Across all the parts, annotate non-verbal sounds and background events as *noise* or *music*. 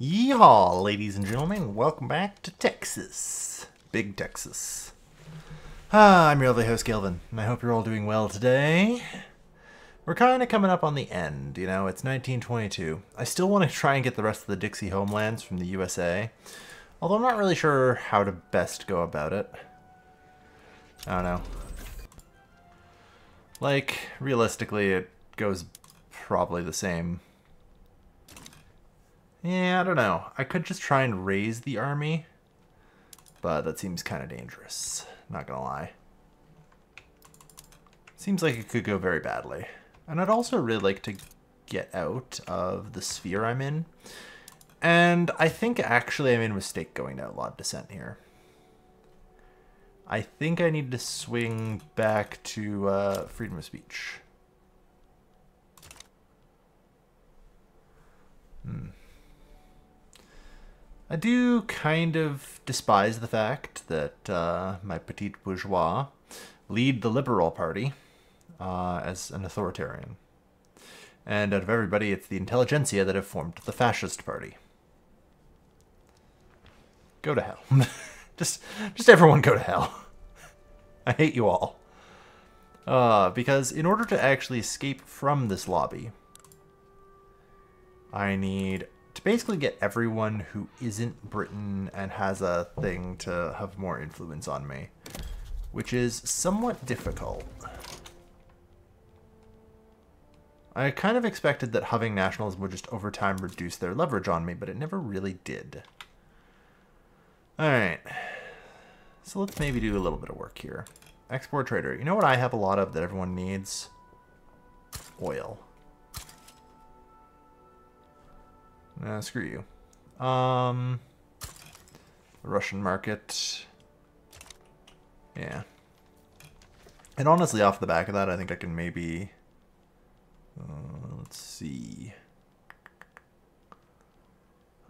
Yeehaw, ladies and gentlemen. Welcome back to Texas. Big Texas. Ah, I'm your lovely host, Kailvin, and I hope you're all doing well today. We're kind of coming up on the end, you know, it's 1922. I still want to try and get the rest of the Dixie homelands from the USA, although I'm not really sure how to best go about it. I don't know. Like, realistically, it goes probably the same yeah, I don't know. I could just try and raise the army, but that seems kind of dangerous. Not gonna lie. Seems like it could go very badly. And I'd also really like to get out of the sphere I'm in. And I think actually I made a mistake going to outlawed dissent here. I think I need to swing back to uh, freedom of speech. Hmm. I do kind of despise the fact that uh, my petite bourgeois lead the Liberal Party uh, as an authoritarian. And out of everybody, it's the intelligentsia that have formed the Fascist Party. Go to hell. *laughs* just, just everyone go to hell. *laughs* I hate you all. Uh, because in order to actually escape from this lobby, I need to basically get everyone who isn't Britain and has a thing to have more influence on me, which is somewhat difficult. I kind of expected that having nationalism would just over time reduce their leverage on me, but it never really did. Alright. So let's maybe do a little bit of work here. Export trader. You know what I have a lot of that everyone needs? Oil. Nah, screw you. Um, Russian market. Yeah. And honestly, off the back of that, I think I can maybe... Uh, let's see.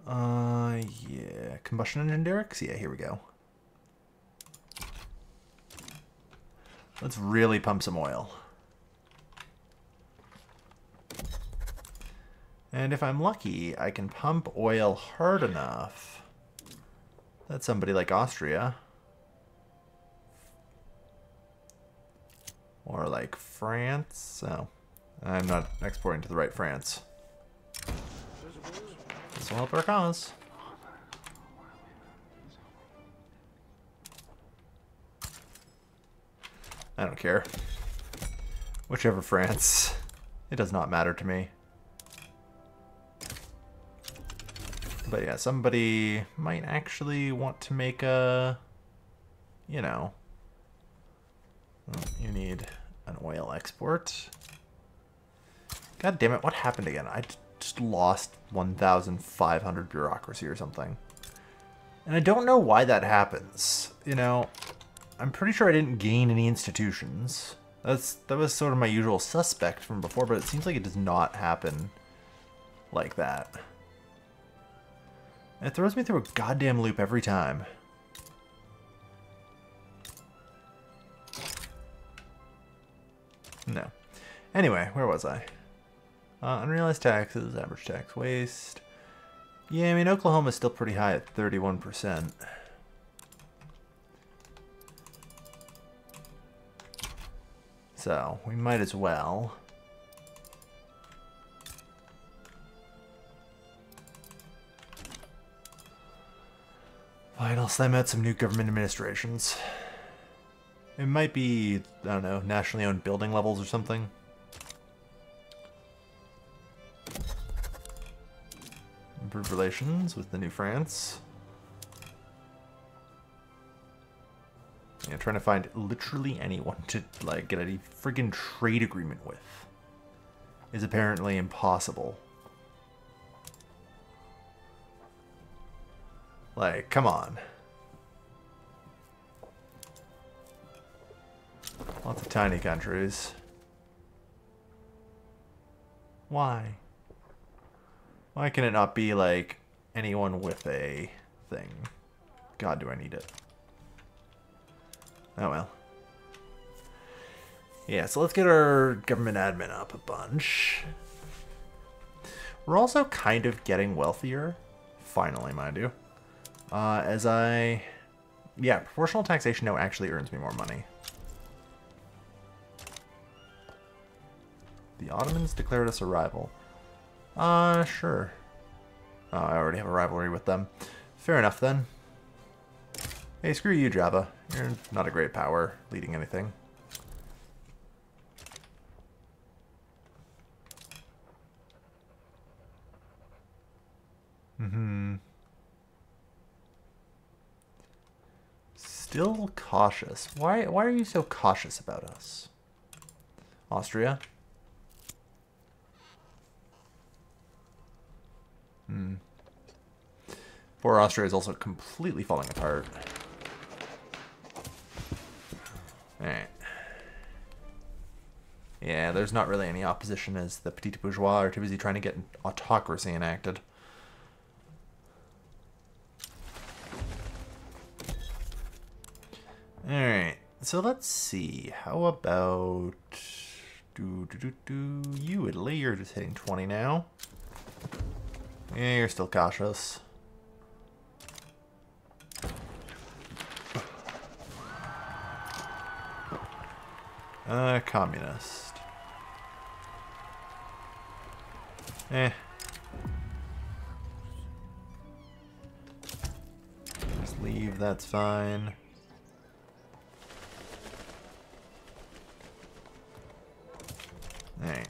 Uh, yeah. Combustion engine derricks? Yeah, here we go. Let's really pump some oil. And if I'm lucky, I can pump oil hard enough that somebody like Austria or like France. Oh, I'm not exporting to the right France. This will help our cause. I don't care. Whichever France. It does not matter to me. But yeah, somebody might actually want to make a, you know, mm, you need an oil export. God damn it, what happened again? I just lost 1,500 bureaucracy or something. And I don't know why that happens. You know, I'm pretty sure I didn't gain any institutions. That's That was sort of my usual suspect from before, but it seems like it does not happen like that. It throws me through a goddamn loop every time. No. Anyway, where was I? Uh, unrealized taxes, average tax waste. Yeah, I mean, Oklahoma's still pretty high at 31%. So, we might as well. I'll slam out some new government administrations. It might be, I don't know, nationally owned building levels or something. Improve relations with the new France. Yeah, trying to find literally anyone to like get any friggin' trade agreement with is apparently impossible. Like, come on. Lots of tiny countries. Why? Why can it not be like anyone with a thing? God, do I need it. Oh well. Yeah, so let's get our government admin up a bunch. We're also kind of getting wealthier finally, mind you. Uh, as I... Yeah, proportional taxation now actually earns me more money. The Ottomans declared us a rival. Uh, sure. Oh, I already have a rivalry with them. Fair enough, then. Hey, screw you, Java. You're not a great power leading anything. Mm-hmm. Still cautious. Why, why are you so cautious about us? Austria? Hmm. Poor Austria is also completely falling apart. Alright. Yeah, there's not really any opposition as the petite bourgeois are too busy trying to get autocracy enacted. Alright, so let's see. How about... Do, do, do, do. You, Italy, you're just hitting 20 now. Yeah, you're still cautious. Uh, communist. Eh. Just leave, that's fine. Alright.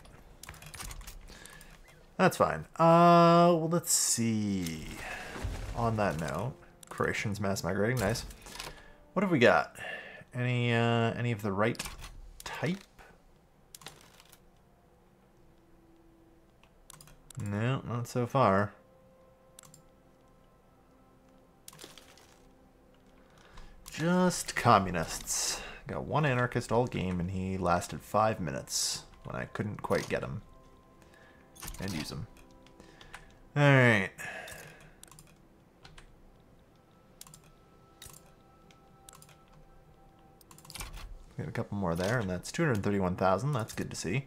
That's fine. Uh, well, let's see. On that note, Croatians mass migrating, nice. What have we got? Any, uh, any of the right type? No, not so far. Just communists. Got one anarchist all game, and he lasted five minutes when I couldn't quite get them and use them. Alright. Got a couple more there, and that's 231,000. That's good to see.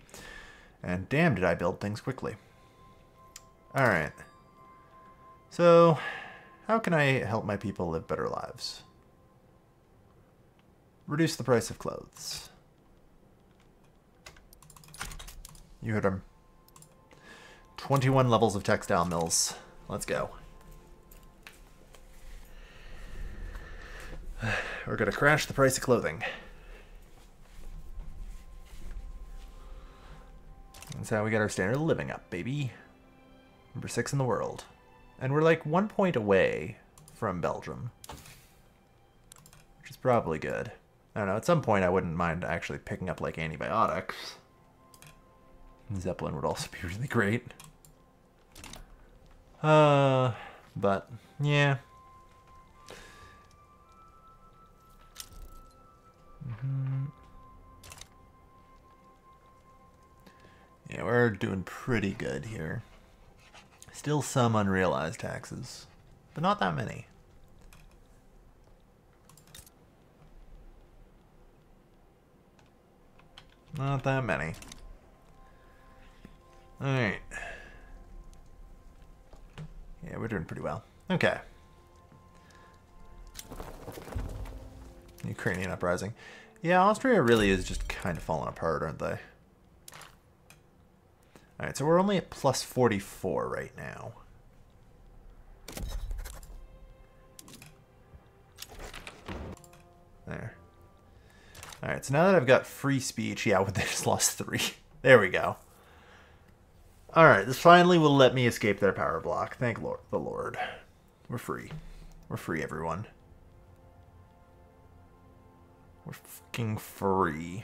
And damn, did I build things quickly. Alright. So, how can I help my people live better lives? Reduce the price of clothes. You heard him. 21 levels of textile mills. Let's go. We're going to crash the price of clothing. That's how we get our standard of living up, baby. Number six in the world. And we're like one point away from Belgium. Which is probably good. I don't know, at some point I wouldn't mind actually picking up like antibiotics. Zeppelin would also be *laughs* really great. Uh, but, yeah. Mm -hmm. Yeah, we're doing pretty good here. Still some unrealized taxes, but not that many. Not that many. Alright. Yeah, we're doing pretty well. Okay. Ukrainian uprising. Yeah, Austria really is just kind of falling apart, aren't they? Alright, so we're only at plus 44 right now. There. Alright, so now that I've got free speech, yeah, *laughs* they just lost three. There we go. Alright, this finally will let me escape their power block. Thank Lord, the Lord. We're free. We're free, everyone. We're fucking free.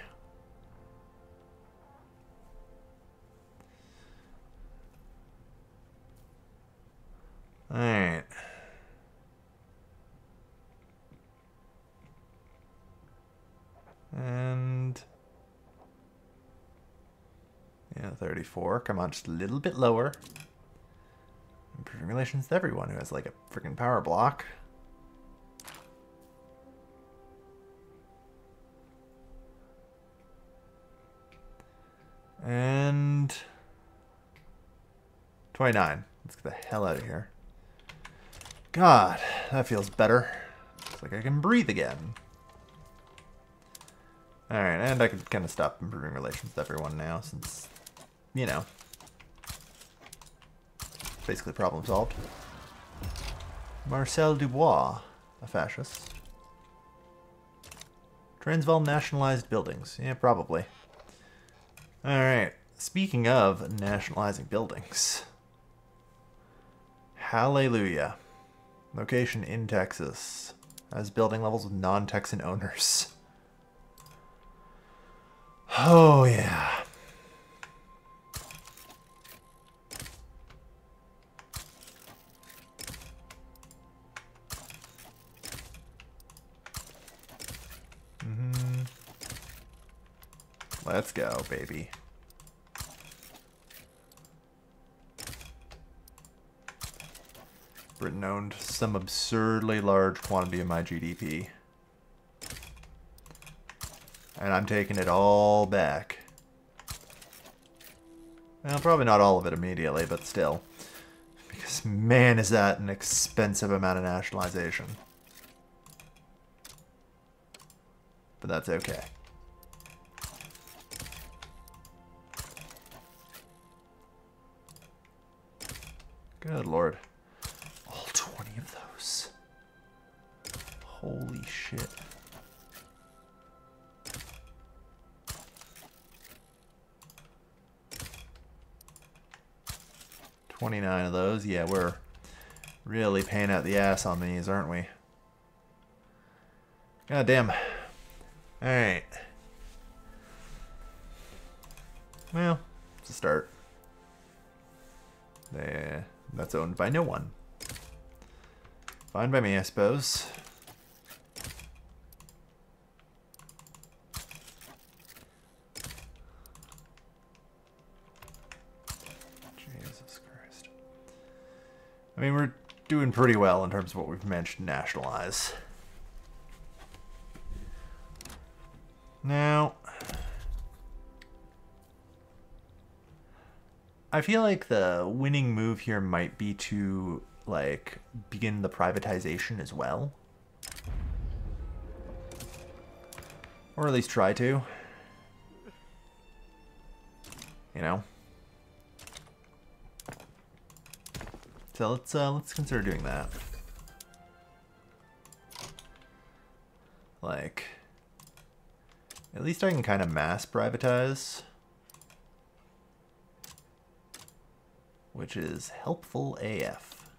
Alright. And... Yeah, 34. Come on, just a little bit lower. Improving relations to everyone who has like a freaking power block. And 29. Let's get the hell out of here. God, that feels better. It's like I can breathe again. Alright, and I can kind of stop improving relations with everyone now, since, you know, basically problem solved. Marcel Dubois, a fascist. Transvaal nationalized buildings. Yeah, probably. Alright, speaking of nationalizing buildings. Hallelujah. Location in Texas. Has building levels with non-Texan owners. Oh, yeah. Let's go, baby. Britain owned some absurdly large quantity of my GDP. And I'm taking it all back. Well, probably not all of it immediately, but still. Because, man, is that an expensive amount of nationalization. But that's okay. Good lord. All 20 of those. Holy shit. Twenty-nine of those. Yeah, we're really paying out the ass on these, aren't we? God damn. Alright. Well, it's a start. There. That's owned by no one. Fine by me, I suppose. Jesus Christ. I mean, we're doing pretty well in terms of what we've managed to nationalize. Now, I feel like the winning move here might be to like begin the privatization as well. Or at least try to. You know? So let's uh let's consider doing that. Like at least I can kind of mass privatize. Which is helpful AF.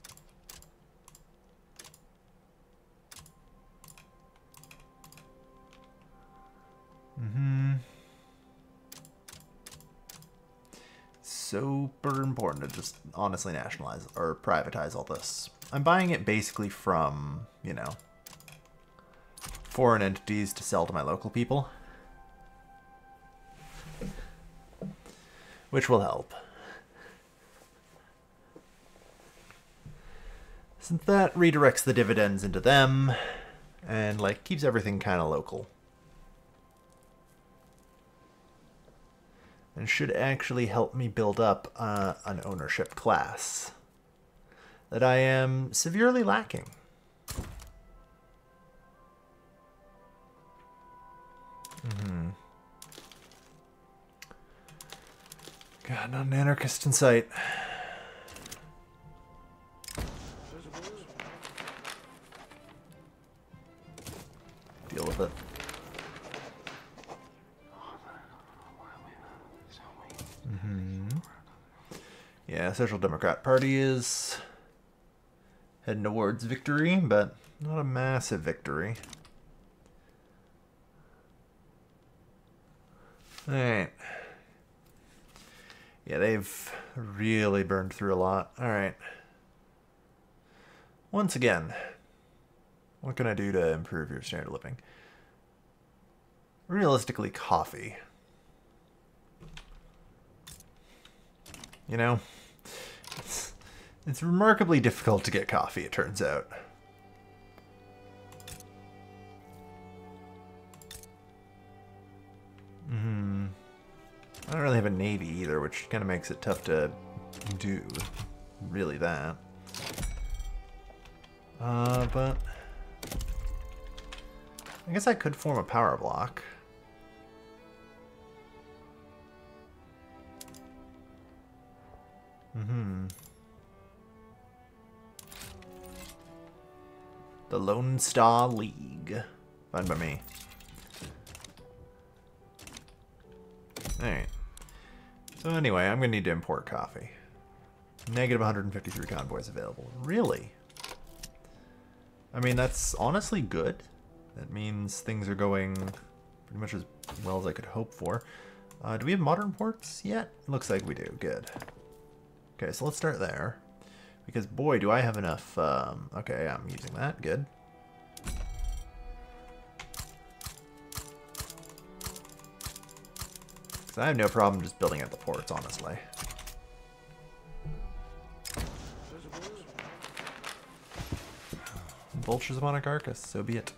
Mm-hmm. Super important to just honestly nationalize or privatize all this. I'm buying it basically from, you know, foreign entities to sell to my local people. which will help. Since that redirects the dividends into them, and like keeps everything kind of local. And should actually help me build up uh, an ownership class that I am severely lacking. Mm-hmm. God, not an anarchist in sight. Deal with it. Mm -hmm. Yeah, Social Democrat Party is heading towards victory, but not a massive victory. Alright. Yeah, they've really burned through a lot. Alright. Once again, what can I do to improve your standard of living? Realistically, coffee. You know, it's, it's remarkably difficult to get coffee, it turns out. Mm-hmm. I don't really have a navy either, which kind of makes it tough to do really that. Uh, but... I guess I could form a power block. Mm-hmm. The Lone Star League. Fine by me. Alright. So anyway, I'm going to need to import coffee. Negative 153 convoys available. Really? I mean, that's honestly good. That means things are going pretty much as well as I could hope for. Uh, do we have modern ports yet? Looks like we do. Good. Okay, so let's start there. Because boy, do I have enough... Um, okay, I'm using that. Good. Because I have no problem just building out the ports, honestly. Vultures a carcass, so be it.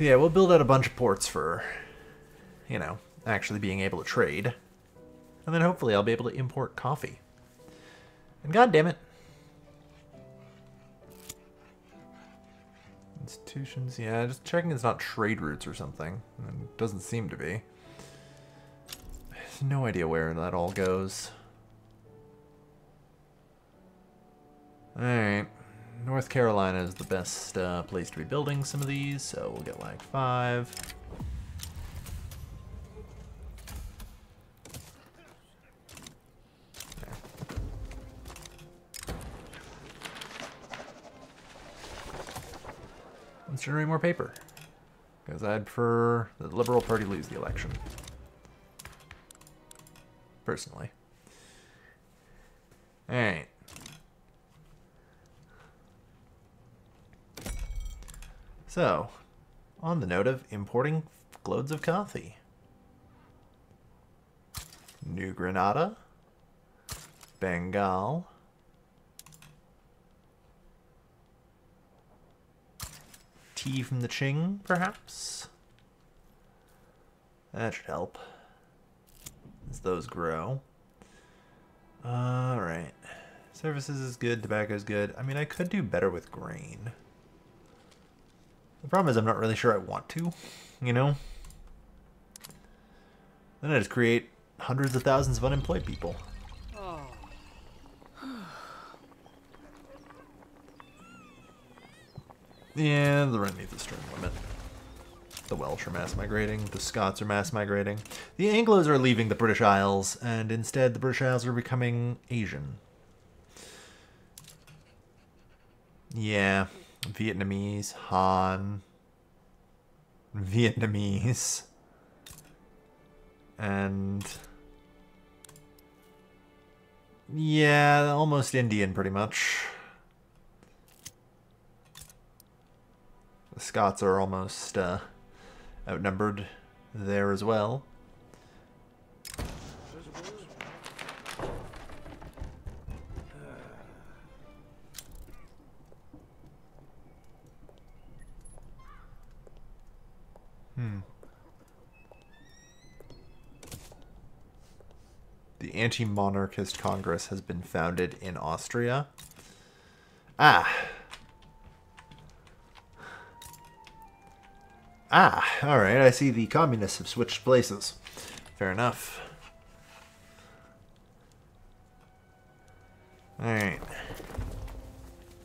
So yeah, we'll build out a bunch of ports for, you know, actually being able to trade. And then hopefully I'll be able to import coffee. And god damn it. Institutions, yeah, just checking it's not trade routes or something. It doesn't seem to be. no idea where that all goes. Alright. North Carolina is the best uh, place to be building some of these, so we'll get like five. Let's generate more paper. Because I'd prefer the Liberal Party lose the election. Personally. Alright. So, on the note of importing loads of coffee. New Granada, Bengal, tea from the Qing, perhaps? That should help. As those grow. Alright. Services is good, tobacco is good. I mean, I could do better with grain. The problem is I'm not really sure I want to, you know? Then I just create hundreds of thousands of unemployed people. Oh. *sighs* yeah, the rent needs a stern limit. The Welsh are mass migrating, the Scots are mass migrating. The Anglos are leaving the British Isles, and instead the British Isles are becoming Asian. Yeah, Vietnamese, Han, Vietnamese, and yeah, almost Indian pretty much. The Scots are almost uh, outnumbered there as well. Anti-Monarchist Congress has been founded in Austria. Ah. Ah, alright, I see the communists have switched places. Fair enough. Alright.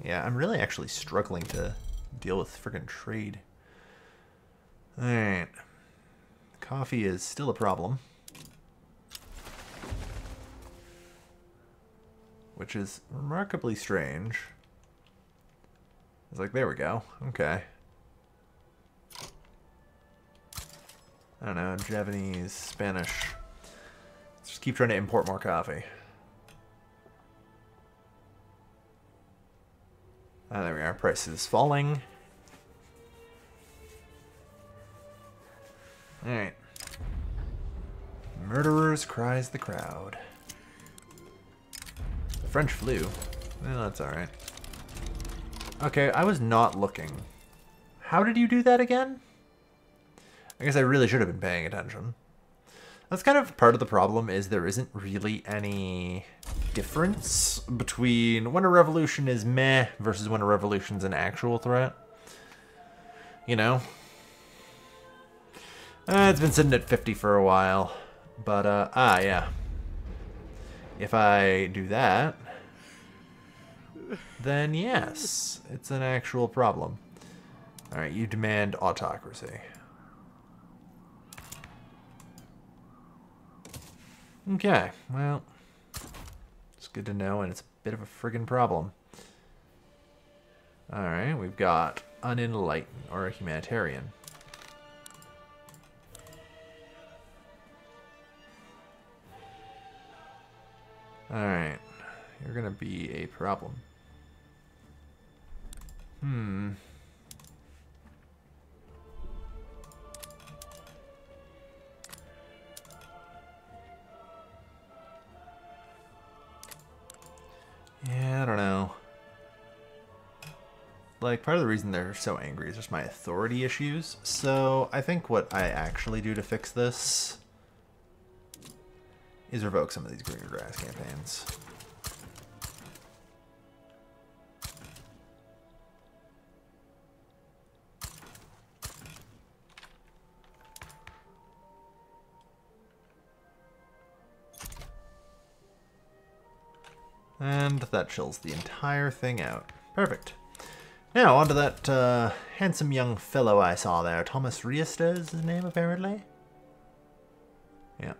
Yeah, I'm really actually struggling to deal with friggin' trade. Alright. Coffee is still a problem. Which is remarkably strange. It's like, there we go. Okay. I don't know, Japanese, Spanish. Let's just keep trying to import more coffee. Ah, there we are. Price is falling. Alright. Murderers cries the crowd. French flu. Well, that's alright. Okay, I was not looking. How did you do that again? I guess I really should have been paying attention. That's kind of part of the problem is there isn't really any difference between when a revolution is meh versus when a revolution's an actual threat. You know? Uh, it's been sitting at 50 for a while. But, uh, ah, yeah. If I do that, then yes, it's an actual problem. Alright, you demand autocracy. Okay, well, it's good to know, and it's a bit of a friggin' problem. Alright, we've got unenlightened, or a humanitarian. Alright, you're gonna be a problem. Hmm. Yeah, I don't know. Like, part of the reason they're so angry is just my authority issues. So, I think what I actually do to fix this is revoke some of these greener grass campaigns. And that chills the entire thing out. Perfect. Now, onto that uh, handsome young fellow I saw there. Thomas Riester is his name, apparently? Yeah.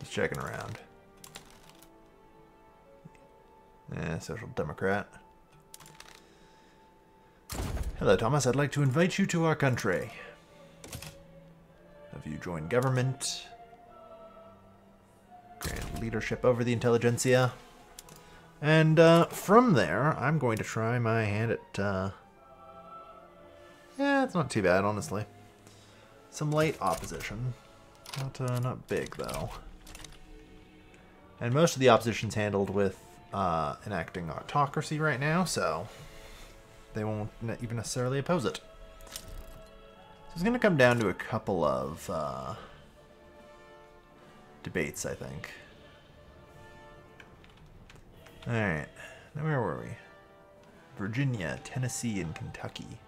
Just checking around. Yeah, Social Democrat. Hello, Thomas. I'd like to invite you to our country. Have you joined government? Grant leadership over the intelligentsia. And uh, from there, I'm going to try my hand at... Uh... Yeah, it's not too bad, honestly. Some light opposition. Not, uh, not big, though. And most of the opposition's handled with uh, enacting autocracy right now, so they won't even necessarily oppose it. So it's going to come down to a couple of uh, debates, I think. Alright, now where were we? Virginia, Tennessee, and Kentucky.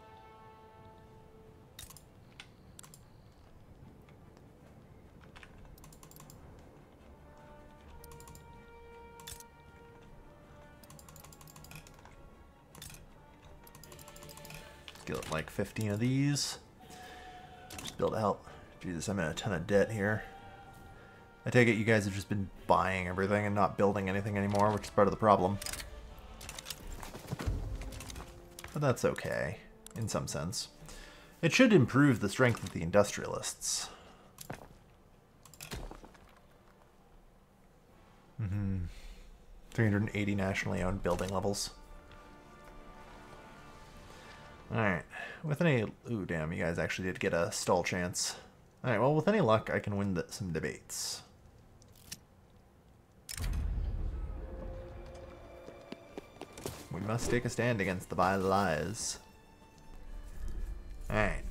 get like 15 of these. Build out. Jesus, I'm in a ton of debt here. I take it you guys have just been buying everything and not building anything anymore, which is part of the problem. But that's okay, in some sense. It should improve the strength of the industrialists. Mm-hmm. 380 nationally owned building levels. Alright. With any... Ooh, damn, you guys actually did get a stall chance. Alright, well, with any luck, I can win the, some debates. We must take a stand against the vile lies. Alright.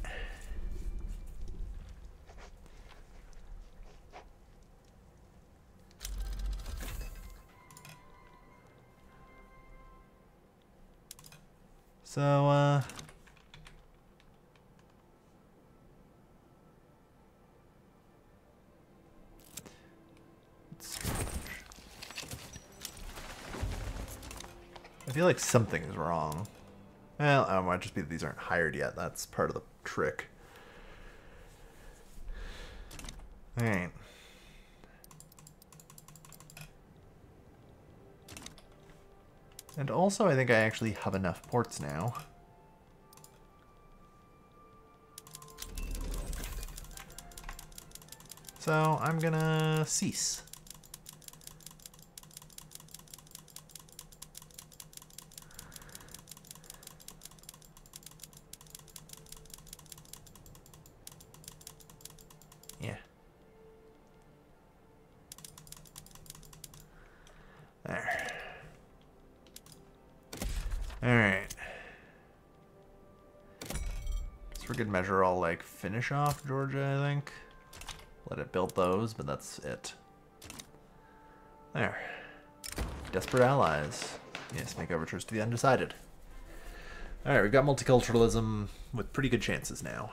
So, uh... I feel like something is wrong. Well, um, it might just be that these aren't hired yet. That's part of the trick. Alright. And also, I think I actually have enough ports now. So, I'm gonna cease. Good measure, I'll like finish off Georgia, I think. Let it build those, but that's it. There. Desperate allies. Yes, make overtures to the undecided. Alright, we've got multiculturalism with pretty good chances now.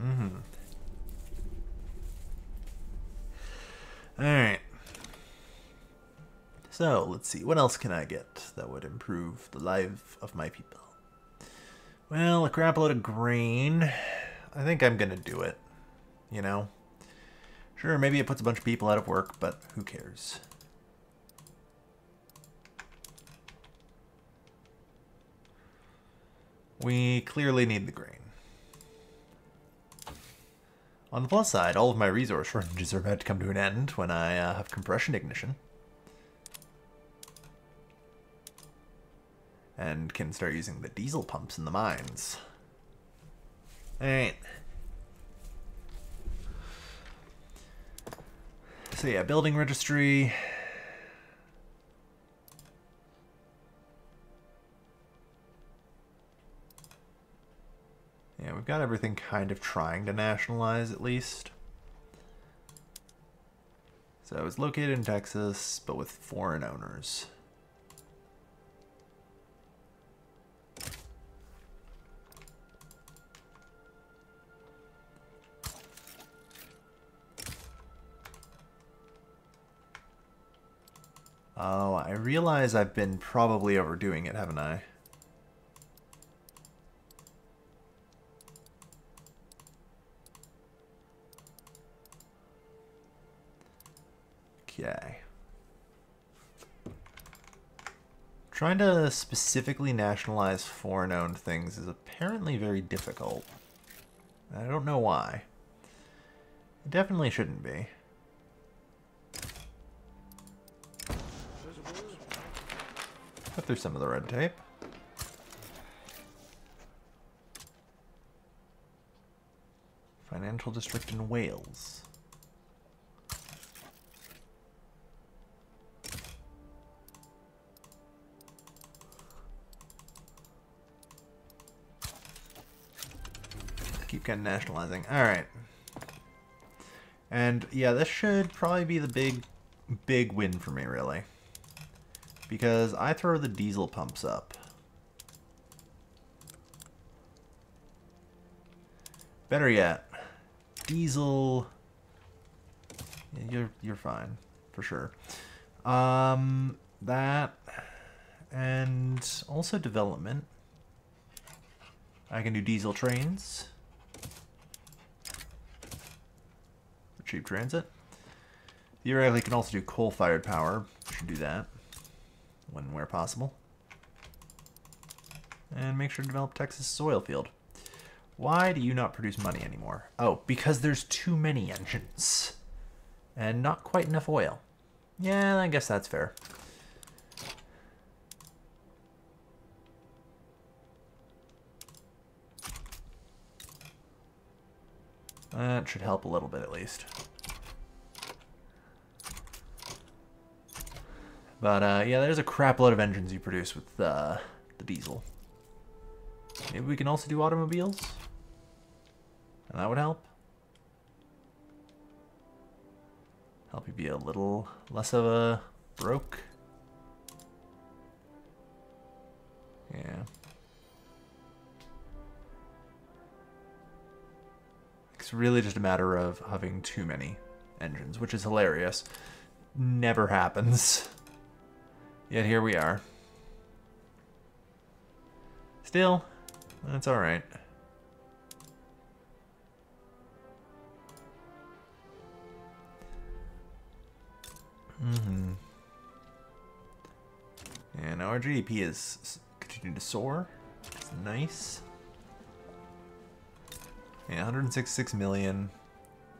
Mm-hmm. Alright. So, let's see. What else can I get that would improve the life of my people? Well, a crap load of grain. I think I'm gonna do it. You know? Sure, maybe it puts a bunch of people out of work, but who cares? We clearly need the grain. On the plus side, all of my resource shortages are about to come to an end when I uh, have compression ignition. And can start using the diesel pumps in the mines. Alright. So yeah, building registry. Yeah, we've got everything kind of trying to nationalize at least. So it was located in Texas, but with foreign owners. Oh, I realize I've been probably overdoing it, haven't I? Okay. Trying to specifically nationalize foreign-owned things is apparently very difficult. I don't know why. It definitely shouldn't be. Cut through some of the red tape. Financial district in Wales. Keep getting nationalizing. Alright. And yeah, this should probably be the big, big win for me, really because I throw the diesel pumps up. Better yet, diesel. You're you're fine for sure. Um, that and also development. I can do diesel trains cheap transit. Theoretically, can also do coal-fired power. Should do that when where possible. And make sure to develop Texas oil field. Why do you not produce money anymore? Oh, because there's too many engines. And not quite enough oil. Yeah, I guess that's fair. That should help a little bit at least. But uh, yeah, there's a crap load of engines you produce with uh, the diesel. Maybe we can also do automobiles? And that would help. Help you be a little less of a broke. Yeah. It's really just a matter of having too many engines, which is hilarious. Never happens. Yet here we are. Still, that's alright. Mm-hmm. And our GDP is continuing to soar. It's nice. Yeah, 166 million.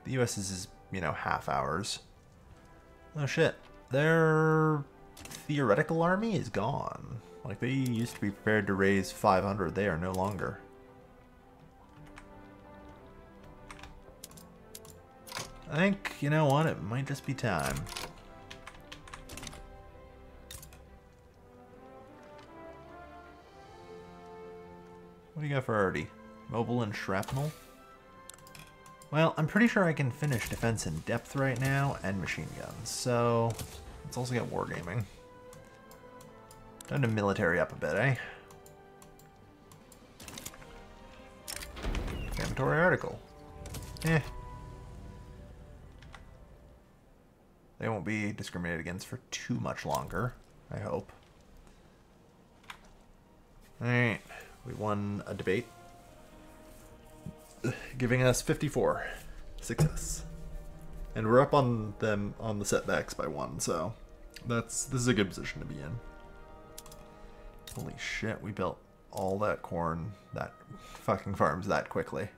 The US is, you know, half hours. Oh shit. They're theoretical army is gone. Like, they used to be prepared to raise 500. They are no longer. I think, you know what, it might just be time. What do you got for Artie? Mobile and shrapnel? Well, I'm pretty sure I can finish defense in depth right now and machine guns, so let's also get wargaming. Time to military up a bit, eh? Inflammatory article. Eh. They won't be discriminated against for too much longer, I hope. Alright, we won a debate. Giving us 54 success. And we're up on them on the setbacks by one, so that's this is a good position to be in. Holy shit, we built all that corn, that fucking farms that quickly.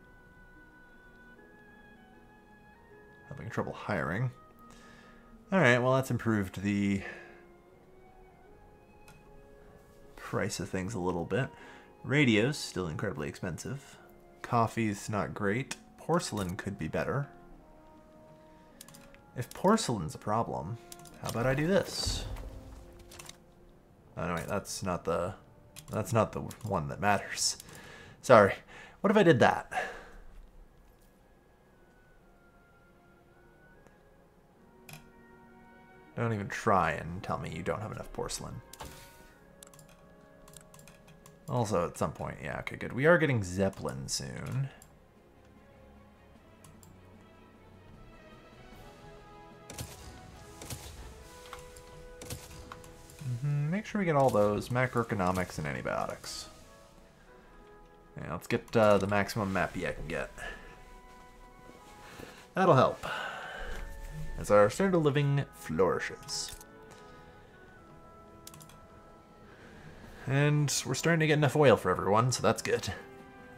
Having trouble hiring. Alright, well that's improved the price of things a little bit. Radios, still incredibly expensive. Coffee's not great. Porcelain could be better. If porcelain's a problem, how about I do this? Oh, no, wait, that's not the... That's not the one that matters. Sorry. What if I did that? Don't even try and tell me you don't have enough porcelain. Also, at some point, yeah, okay, good. We are getting Zeppelin soon. Mm -hmm. Make sure we get all those macroeconomics and antibiotics. Yeah, let's get uh, the maximum MAPI I can get. That'll help. As our standard of living flourishes. And we're starting to get enough oil for everyone, so that's good.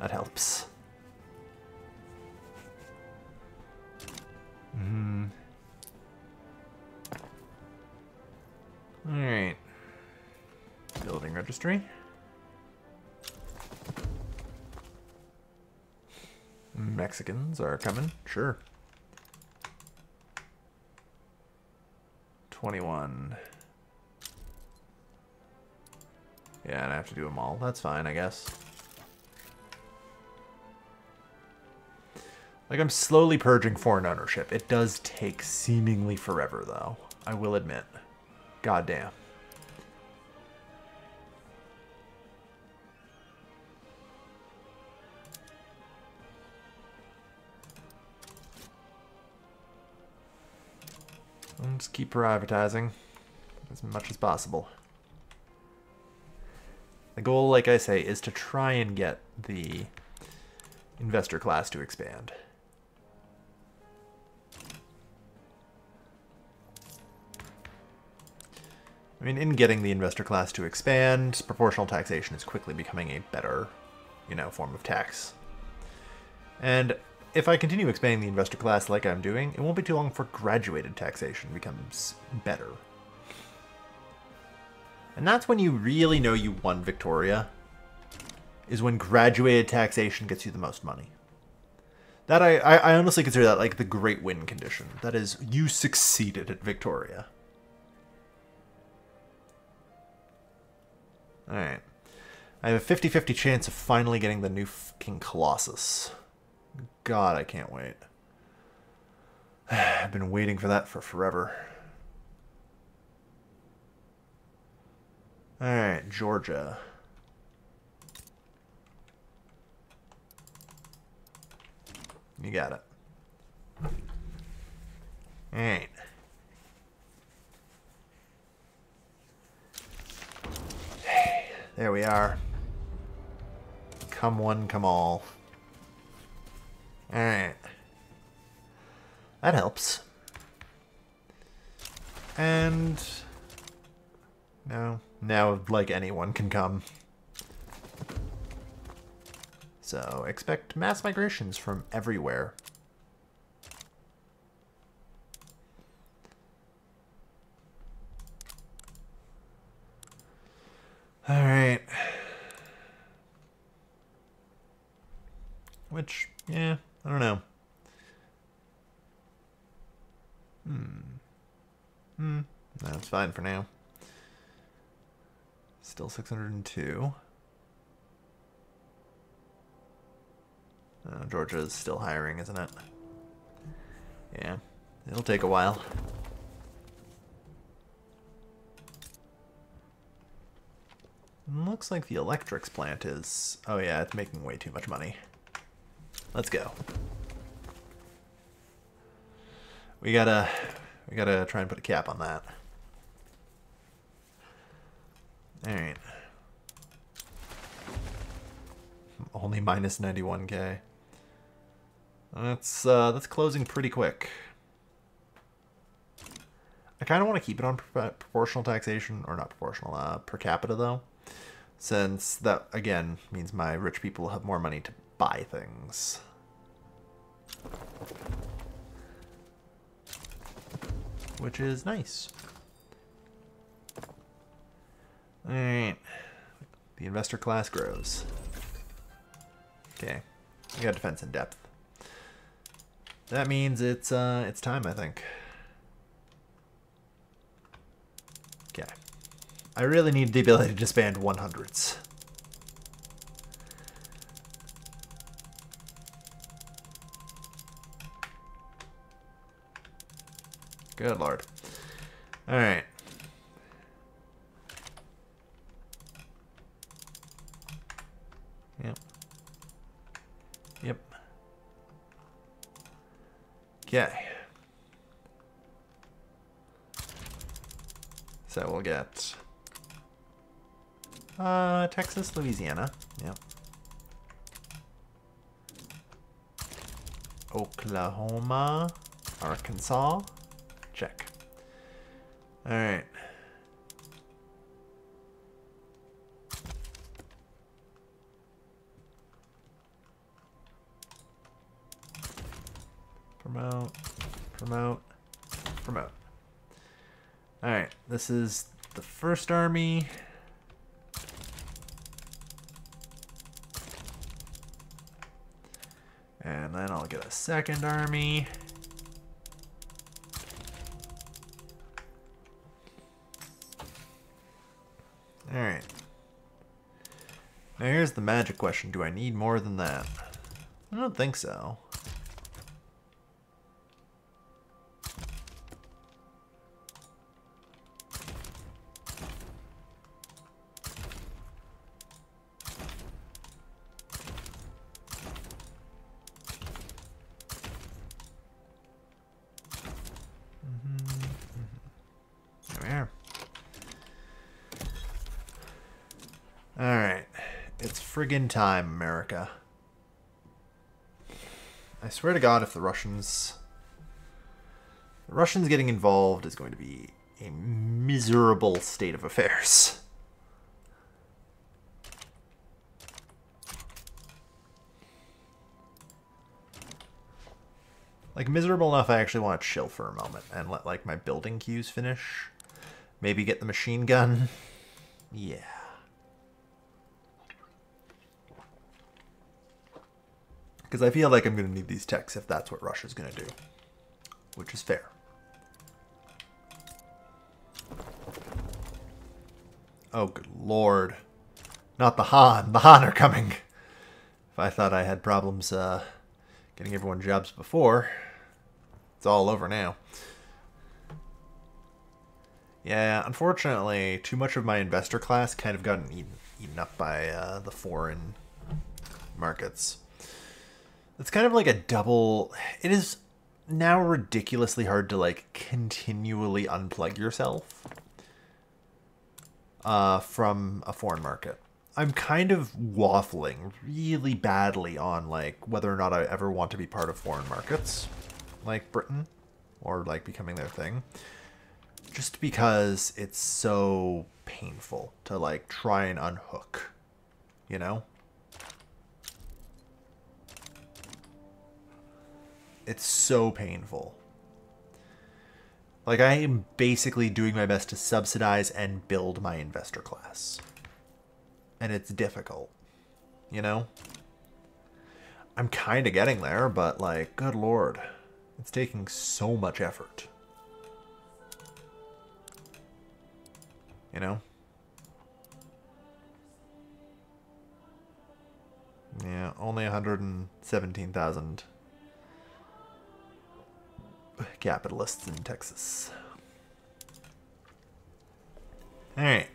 That helps. Hmm. Alright. Building registry. Mexicans are coming, sure. 21. Yeah, and I have to do them all. That's fine, I guess. Like, I'm slowly purging foreign ownership. It does take seemingly forever, though. I will admit. God damn. I'll just keep privatizing as much as possible. The goal, like I say, is to try and get the investor class to expand. I mean, in getting the investor class to expand, proportional taxation is quickly becoming a better, you know, form of tax. And if I continue expanding the investor class like I'm doing, it won't be too long before graduated taxation becomes better. And that's when you really know you won Victoria, is when graduated taxation gets you the most money. That I, I, I honestly consider that like the great win condition. That is, you succeeded at Victoria. Alright. I have a 50-50 chance of finally getting the new fucking Colossus. God, I can't wait. *sighs* I've been waiting for that for forever. Alright, Georgia. You got it. Alright. There we are. Come one, come all. Alright. That helps. And... Now, Now, like, anyone can come. So, expect mass migrations from everywhere. Alright. Which, yeah, I don't know. Hmm. Hmm. That's fine for now. Still 602. Uh, Georgia's still hiring, isn't it? Yeah, it'll take a while. Looks like the electrics plant is... Oh yeah, it's making way too much money. Let's go. We gotta... We gotta try and put a cap on that. Alright. Only minus 91k. That's, uh, that's closing pretty quick. I kind of want to keep it on proportional taxation, or not proportional, uh, per capita though since that again means my rich people have more money to buy things. Which is nice. Alright. The investor class grows. Okay. We got defense in depth. That means it's uh it's time, I think. Okay. I really need the ability to disband 100s. Good lord. Alright. Yep. Yep. Okay. So we'll get uh, Texas, Louisiana. Yep. Oklahoma, Arkansas. Check. All right. Promote, promote, promote. All right, this is the first army. And then I'll get a second army. Alright. Now here's the magic question. Do I need more than that? I don't think so. Friggin' time, America. I swear to God, if the Russians... The Russians getting involved is going to be a miserable state of affairs. Like, miserable enough I actually want to chill for a moment and let, like, my building queues finish. Maybe get the machine gun. *laughs* Yeah. Because I feel like I'm going to need these techs if that's what Russia's going to do. Which is fair. Oh, good lord. Not the Han. The Han are coming. If I thought I had problems uh, getting everyone jobs before, it's all over now. Yeah, unfortunately, too much of my investor class kind of gotten eaten, eaten up by uh, the foreign markets. It's kind of like a double. It is now ridiculously hard to like continually unplug yourself uh, from a foreign market. I'm kind of waffling really badly on like whether or not I ever want to be part of foreign markets, like Britain, or like becoming their thing. Just because it's so painful to like try and unhook, you know? It's so painful. Like, I am basically doing my best to subsidize and build my investor class. And it's difficult, you know? I'm kind of getting there, but, like, good lord. It's taking so much effort. You know? Yeah. Only 117,000 capitalists in Texas. Alright.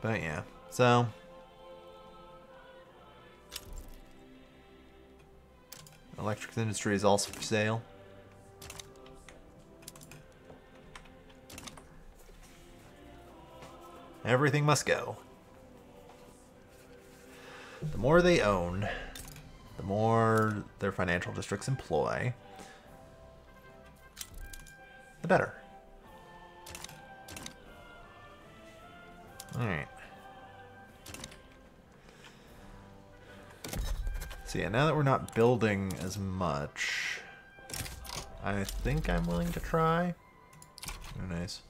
But yeah, so electric industry is also for sale. Everything must go. The more they own, the more their financial districts employ, the better. Alright. So yeah, now that we're not building as much, I think I'm willing to try. Oh, nice.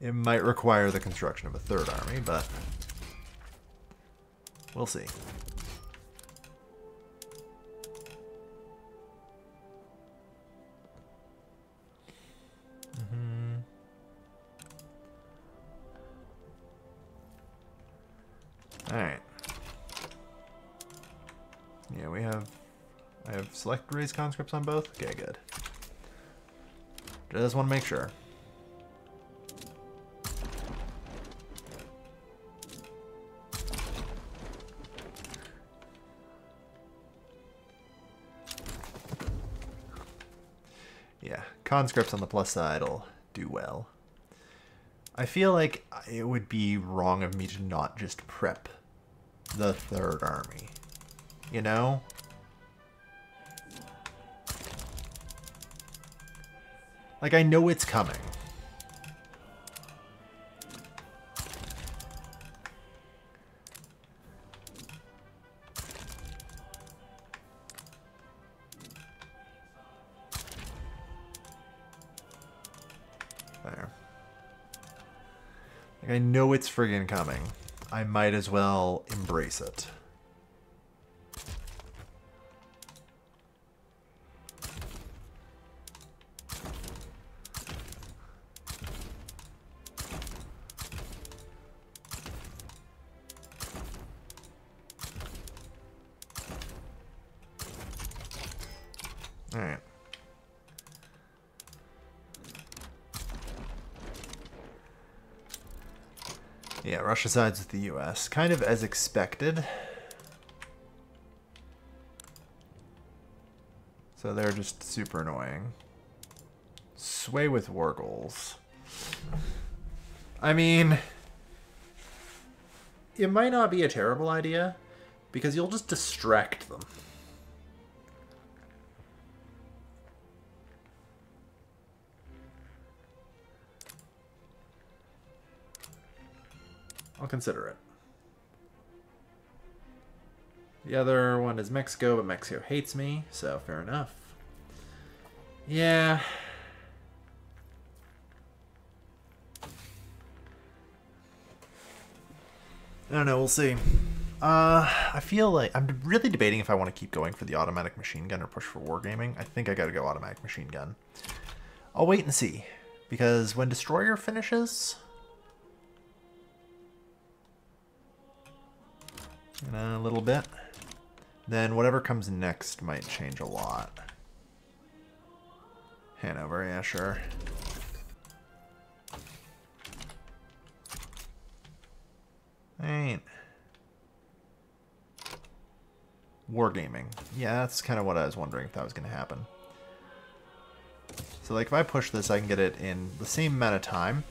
It might require the construction of a third army, but we'll see. Mm-hmm. Alright. Yeah, we have... I have select raise conscripts on both? Okay, good. Just want to make sure. Conscripts on the plus side will do well. I feel like it would be wrong of me to not just prep the third army. You know? Like, I know it's coming. I know it's friggin' coming. I might as well embrace it. Russia sides with the US, kind of as expected. So they're just super annoying. Sway with war goals. I mean, it might not be a terrible idea because you'll just distract them. Consider it. The other one is Mexico, but Mexico hates me, so fair enough. Yeah. I don't know, we'll see. Uh, I feel like I'm really debating if I want to keep going for the automatic machine gun or push for wargaming. I think I gotta go automatic machine gun. I'll wait and see, because when Destroyer finishes, in a little bit. Then whatever comes next might change a lot. Hanover, yeah, sure. Ain't. Wargaming. Yeah, that's kind of what I was wondering if that was going to happen. So like if I push this, I can get it in the same amount of time.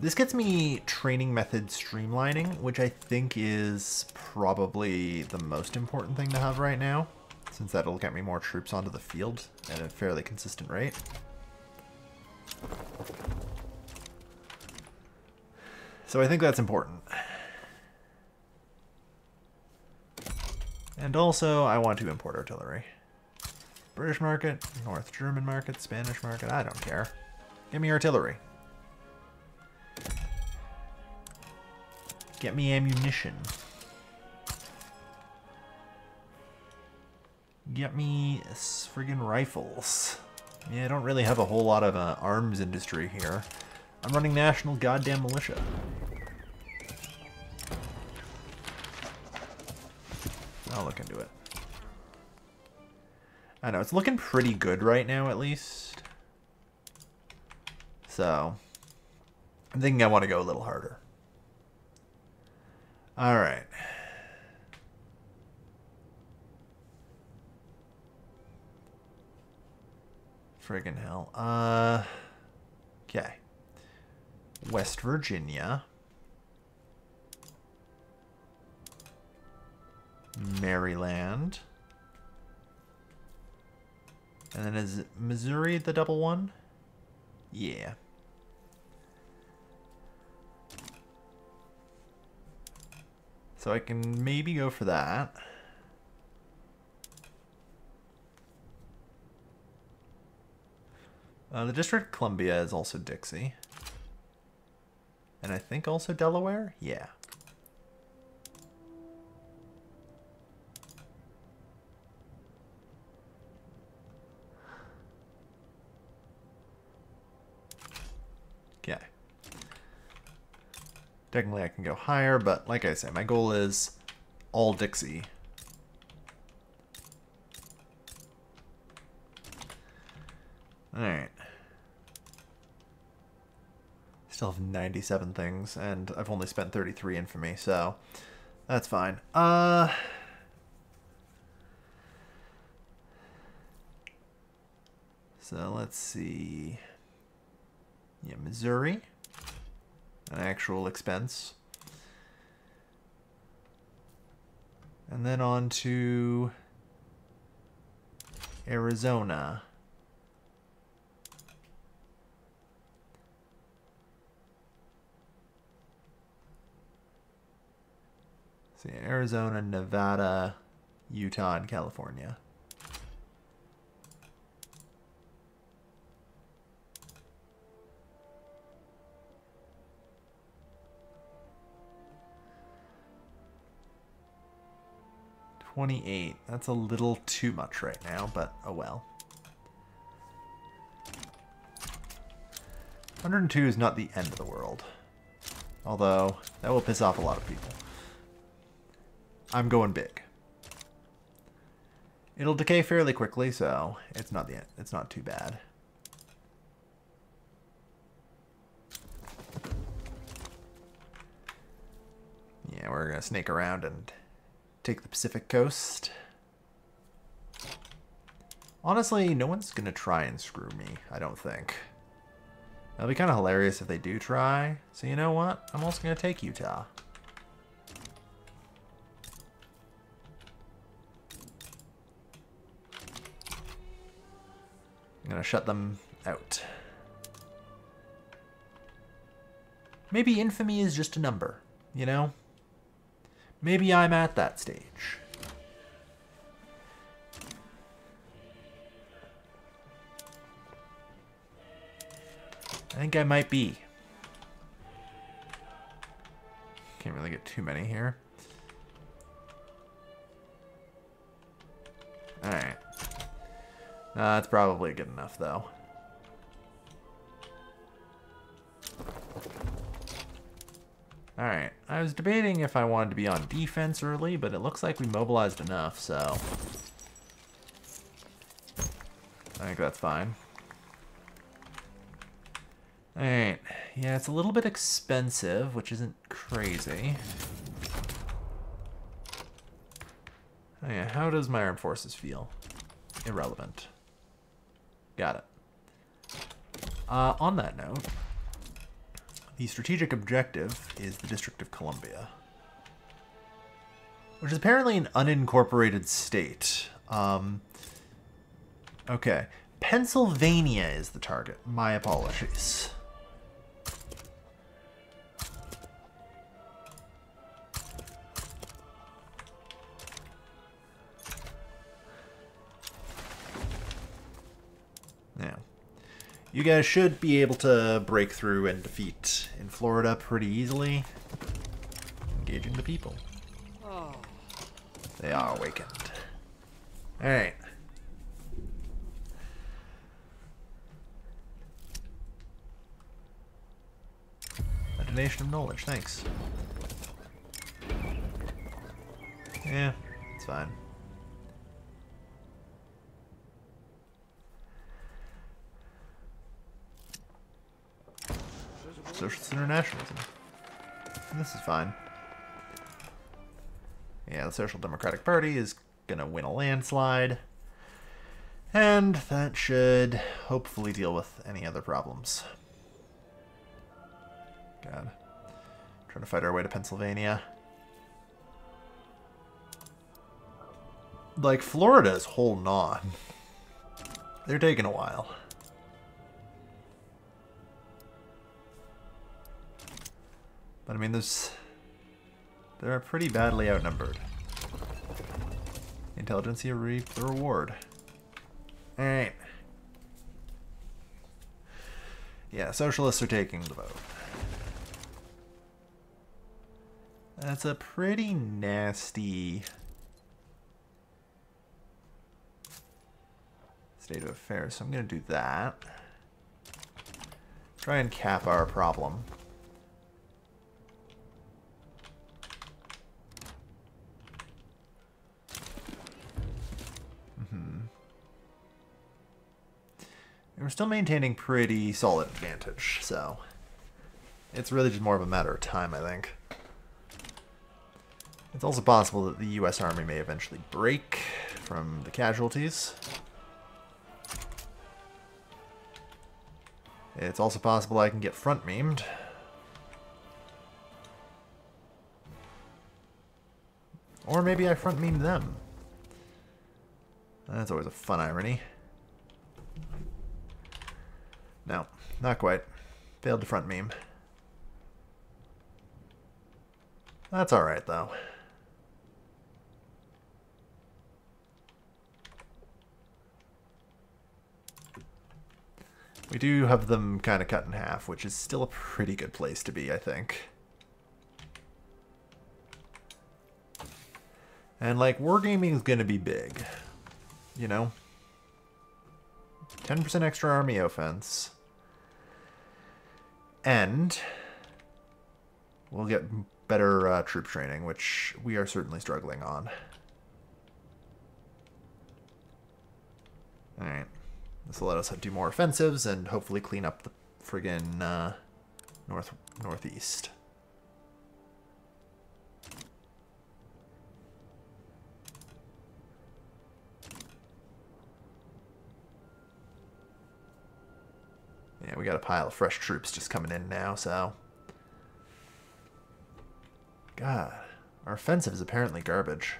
This gets me training method streamlining, which I think is probably the most important thing to have right now, since that'll get me more troops onto the field at a fairly consistent rate. So I think that's important. And also, I want to import artillery. British market, North German market, Spanish market, I don't care. Give me artillery. Get me ammunition. Get me friggin' rifles. Yeah, I don't really have a whole lot of uh, arms industry here. I'm running National Goddamn Militia. I'll look into it. I know, it's looking pretty good right now, at least. So, I'm thinking I want to go a little harder. Alright. Friggin' hell. Uh, okay. West Virginia. Maryland. And then is Missouri the double one? Yeah. So I can maybe go for that. Uh, the District of Columbia is also Dixie. And I think also Delaware? Yeah. Okay. Technically I can go higher, but like I say, my goal is all Dixie. Alright. Still have 97 things, and I've only spent 33 infamy, so that's fine. Uh... So let's see. Yeah, Missouri. An actual expense. And then on to Arizona. See, Arizona, Nevada, Utah, and California. Twenty-eight. That's a little too much right now, but oh well. 102 is not the end of the world. Although, that will piss off a lot of people. I'm going big. It'll decay fairly quickly, so it's not the end. it's not too bad. Yeah, we're gonna snake around and take the Pacific coast. Honestly, no one's gonna try and screw me, I don't think. It'll be kind of hilarious if they do try. So you know what? I'm also gonna take Utah. I'm gonna shut them out. Maybe infamy is just a number, you know? Maybe I'm at that stage. I think I might be. Can't really get too many here. Alright. Uh, that's probably good enough, though. Alright, I was debating if I wanted to be on defense early, but it looks like we mobilized enough, so... I think that's fine. Alright, yeah, it's a little bit expensive, which isn't crazy. Oh yeah, how does my armed forces feel? Irrelevant. Got it. Uh, on that note, the strategic objective is the District of Columbia, which is apparently an unincorporated state. Um, okay. Pennsylvania is the target. My apologies. Now, you guys should be able to break through and defeat in Florida pretty easily. Engaging the people. Oh. They are awakened. Alright. Nation of knowledge, thanks. Yeah, it's fine. Socialist internationalism. This is fine. Yeah, the Social Democratic Party is gonna win a landslide. And that should hopefully deal with any other problems. God. Trying to fight our way to Pennsylvania. Like, Florida is holding on. They're taking a while. But I mean, there's... They're pretty badly outnumbered. Intelligentsia reap the reward. Alright. Yeah, socialists are taking the vote. That's a pretty nasty state of affairs, so I'm going to do that. Try and cap our problem. We're still maintaining pretty solid advantage, so it's really just more of a matter of time, I think. It's also possible that the U.S. Army may eventually break from the casualties. It's also possible I can get front memed. Or maybe I front meme them. That's always a fun irony. No, not quite. Failed to front meme. That's alright, though. We do have them kind of cut in half, which is still a pretty good place to be, I think. And, like, Wargaming is going to be big. You know? 10% extra army offense. And we'll get better uh, troop training, which we are certainly struggling on. Alright. This will let us do more offensives and hopefully clean up the friggin' uh, north northeast. Yeah, we got a pile of fresh troops just coming in now, so... God, our offensive is apparently garbage.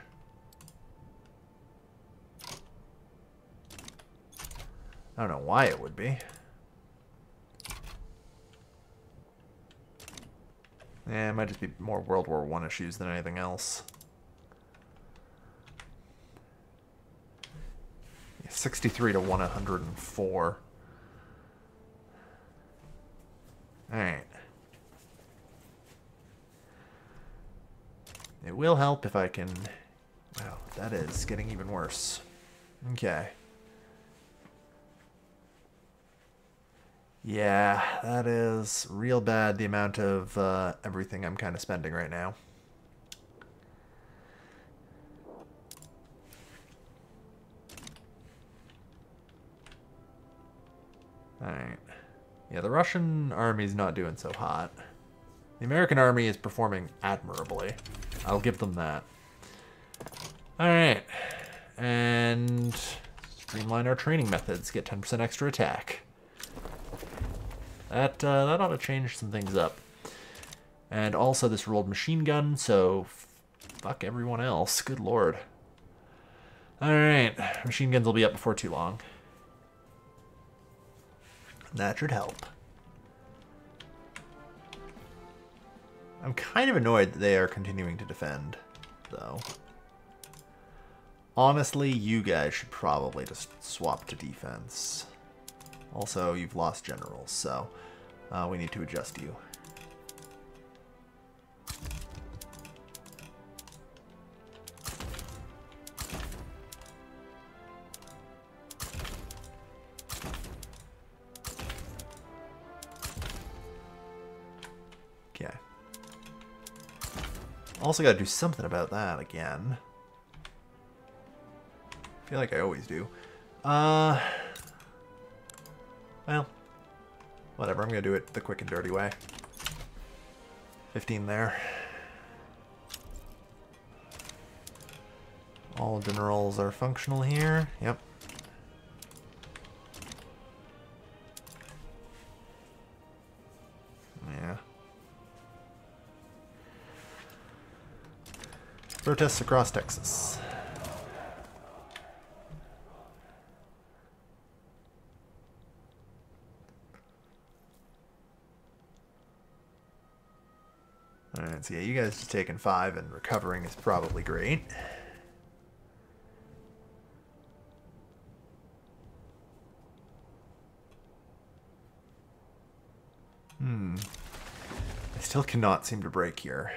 I don't know why it would be. Yeah, it might just be more World War One issues than anything else. 63 to 104. Alright. It will help if I can... Wow, that is getting even worse. Okay. Yeah, that is real bad, the amount of uh, everything I'm kind of spending right now. Alright. Yeah, the Russian army's not doing so hot. The American army is performing admirably. I'll give them that. Alright. And streamline our training methods. Get 10% extra attack. That, uh, that ought to change some things up. And also this rolled machine gun, so fuck everyone else. Good lord. Alright, machine guns will be up before too long. That should help. I'm kind of annoyed that they are continuing to defend, though. Honestly, you guys should probably just swap to defense. Also, you've lost generals, so uh, we need to adjust you. Also got to do something about that again. I feel like I always do. Uh, well, whatever. I'm going to do it the quick and dirty way. 15 there. All generals are functional here. Yep. Protests across Texas. Alright, so yeah, you guys just taking five and recovering is probably great. Hmm. I still cannot seem to break here.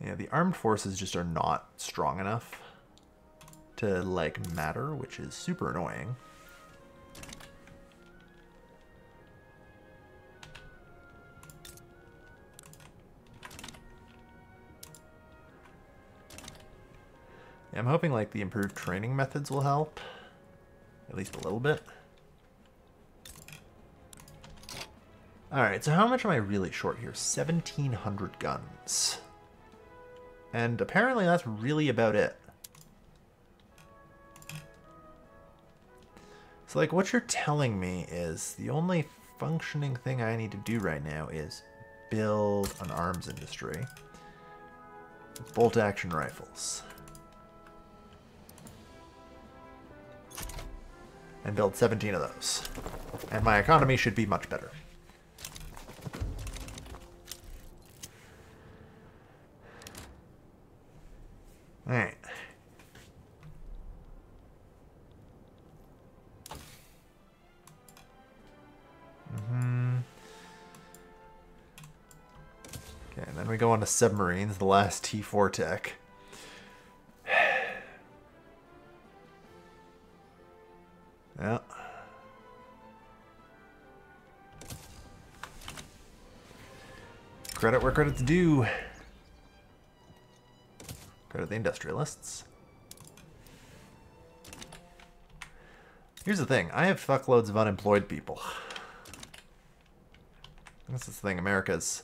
Yeah, the armed forces just are not strong enough to, like, matter, which is super annoying. Yeah, I'm hoping, like, the improved training methods will help. At least a little bit. Alright, so how much am I really short here? 1,700 guns. And apparently that's really about it. So like what you're telling me is the only functioning thing I need to do right now is build an arms industry. Bolt action rifles. And build 17 of those. And my economy should be much better. Submarines, the last T4 tech. *sighs* yeah. Credit where credit's due. To the industrialists. Here's the thing. I have fuckloads of unemployed people. This is the thing. America's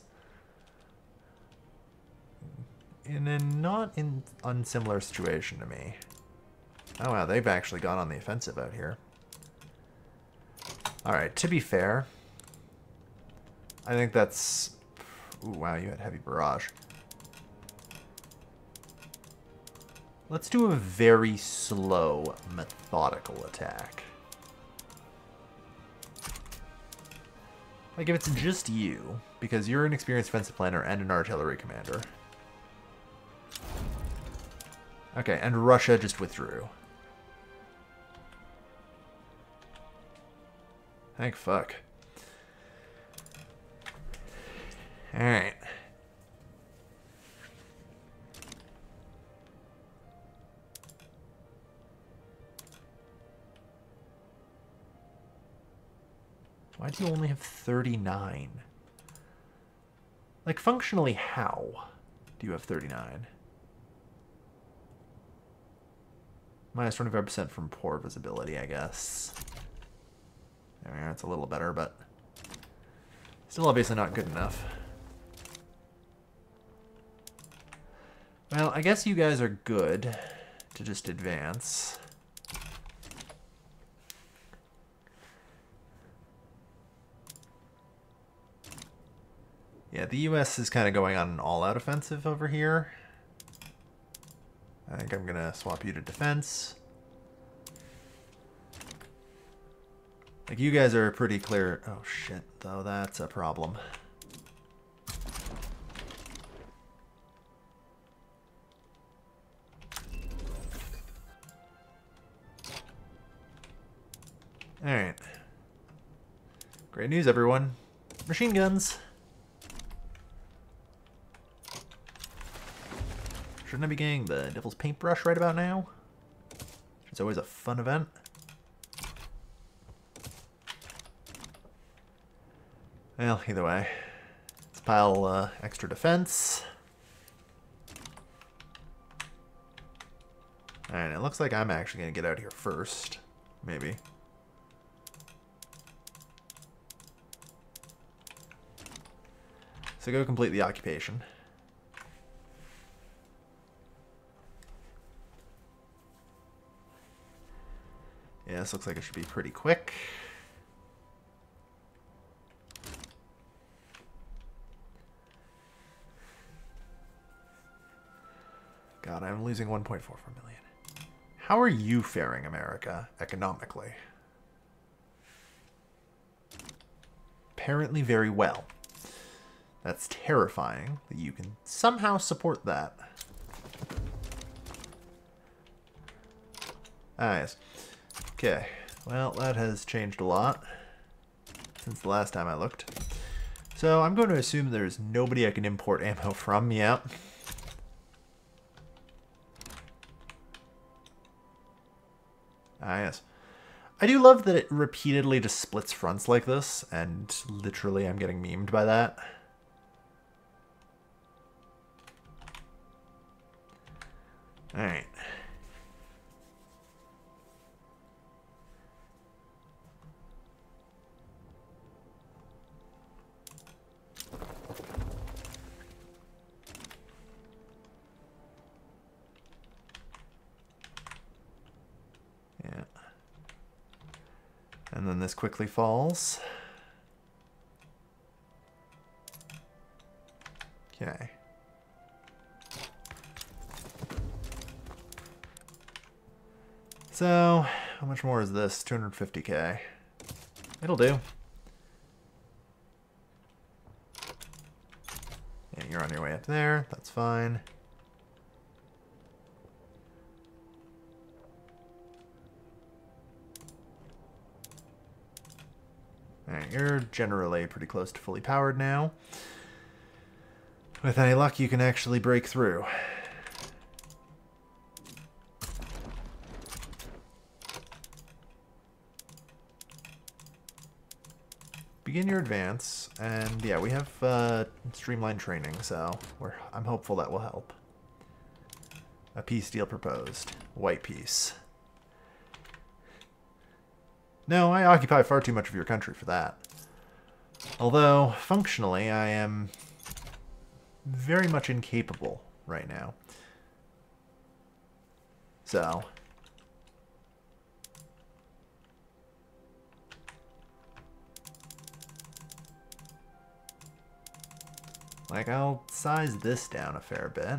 in a not in unsimilar situation to me. Oh wow, they've actually gone on the offensive out here. Alright, to be fair, I think that's... Ooh, wow, you had heavy barrage. Let's do a very slow, methodical attack. Like if it's just you, because you're an experienced defensive planner and an artillery commander. Okay, and Russia just withdrew. Thank fuck. Alright. Why do you only have 39? Like, functionally, how do you have 39? Minus 25% from poor visibility, I guess. There, it's a little better, but still obviously not good enough. Well, I guess you guys are good to just advance. Yeah, the U.S. is kind of going on an all-out offensive over here. I think I'm going to swap you to defense. Like, you guys are pretty clear. Oh, shit, though. That's a problem. Alright. Great news, everyone. Machine guns. Shouldn't I be getting the Devil's Paintbrush right about now? It's always a fun event. Well, either way. Let's pile uh, extra defense. Alright, it looks like I'm actually going to get out of here first. Maybe. So go complete the occupation. Yeah, this looks like it should be pretty quick. God, I'm losing 1.44 million. How are you faring, America, economically? Apparently very well. That's terrifying that you can somehow support that. Ah, yes. Okay, well, that has changed a lot since the last time I looked. So I'm going to assume there's nobody I can import ammo from. yet. Ah, yes. I do love that it repeatedly just splits fronts like this, and literally I'm getting memed by that. Alright. And then this quickly falls. Okay. So, how much more is this? 250k. It'll do. Yeah, you're on your way up there. That's fine. Alright, you're generally pretty close to fully powered now. With any luck, you can actually break through. begin your advance, and yeah, we have uh, streamlined training, so I'm hopeful that will help. A peace deal proposed. White peace. No, I occupy far too much of your country for that. Although, functionally, I am very much incapable right now. So, Like, I'll size this down a fair bit.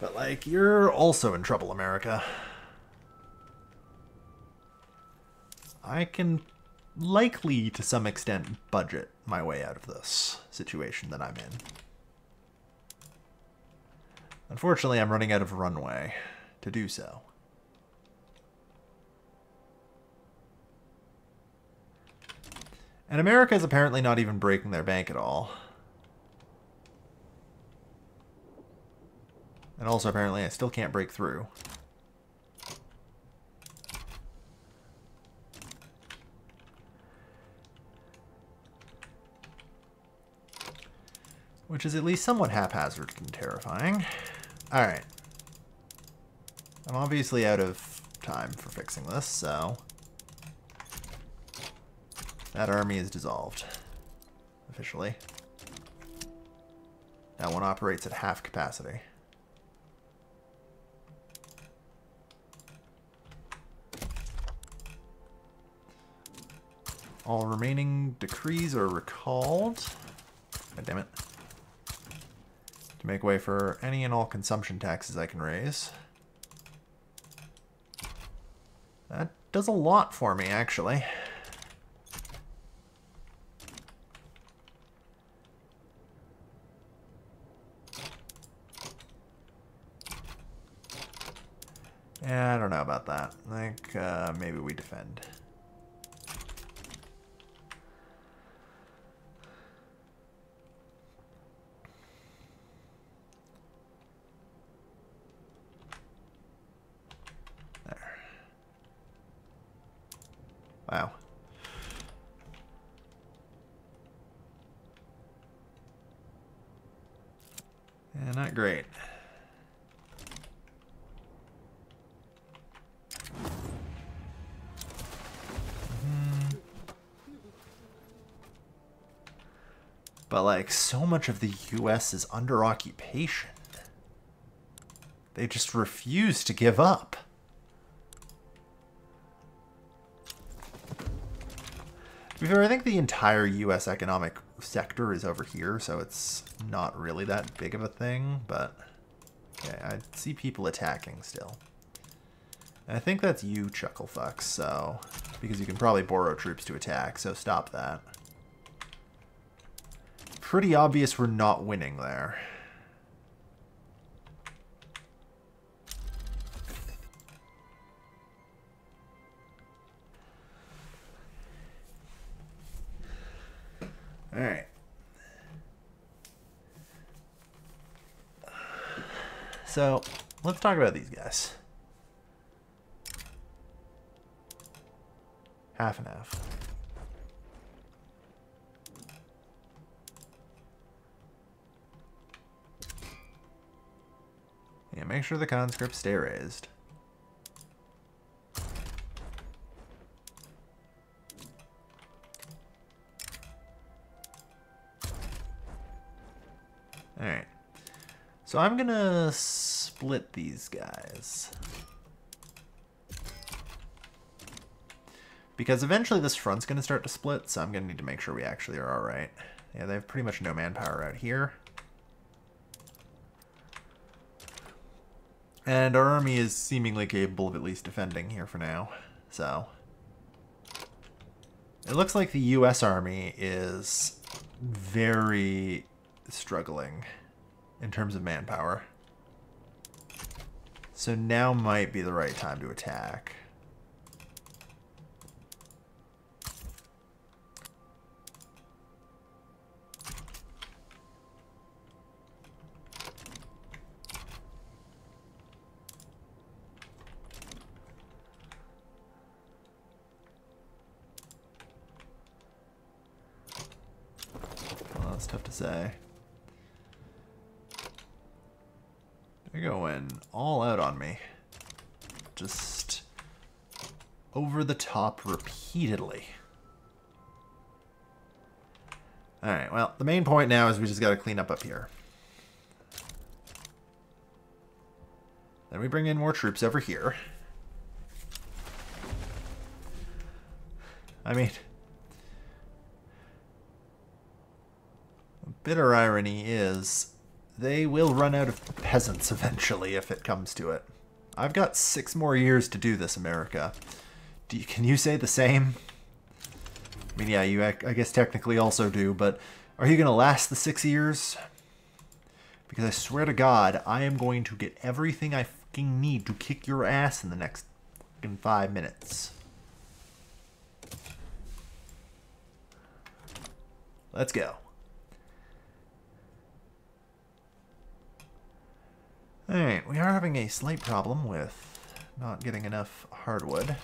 But, like, you're also in trouble, America. I can likely, to some extent, budget my way out of this situation that I'm in. Unfortunately, I'm running out of runway to do so. And America is apparently not even breaking their bank at all. And also, apparently, I still can't break through. Which is at least somewhat haphazard and terrifying. Alright. I'm obviously out of time for fixing this, so... That army is dissolved. Officially. That one operates at half capacity. All remaining decrees are recalled. God damn it to make way for any and all consumption taxes I can raise. That does a lot for me, actually. Yeah, I don't know about that. I think uh, maybe we defend. Wow. Yeah, not great. Mm-hmm. But, like, so much of the U.S. is under occupation. They just refuse to give up. I think the entire U.S. economic sector is over here, so it's not really that big of a thing, but... Okay, I see people attacking still. And I think that's you, Chucklefuck, so... Because you can probably borrow troops to attack, so stop that. Pretty obvious we're not winning there. So, let's talk about these guys. Half and half. Yeah, make sure the conscripts stay raised. Alright. So I'm gonna split these guys. Because eventually this front's gonna start to split, so I'm gonna need to make sure we actually are alright. Yeah, they have pretty much no manpower out here. And our army is seemingly capable of at least defending here for now, so... It looks like the U.S. Army is very struggling in terms of manpower. So now might be the right time to attack. Well, that's tough to say. They're going all out on me. Just over the top repeatedly. Alright, well, the main point now is we just gotta clean up up here. Then we bring in more troops over here. I mean, bitter irony is they will run out of peasants eventually if it comes to it. I've got six more years to do this, America. Do you, can you say the same? I mean, yeah, you I guess technically also do, but are you going to last the six years? Because I swear to God, I am going to get everything I fucking need to kick your ass in the next fucking five minutes. Let's go. Alright, we are having a slight problem with not getting enough hardwood.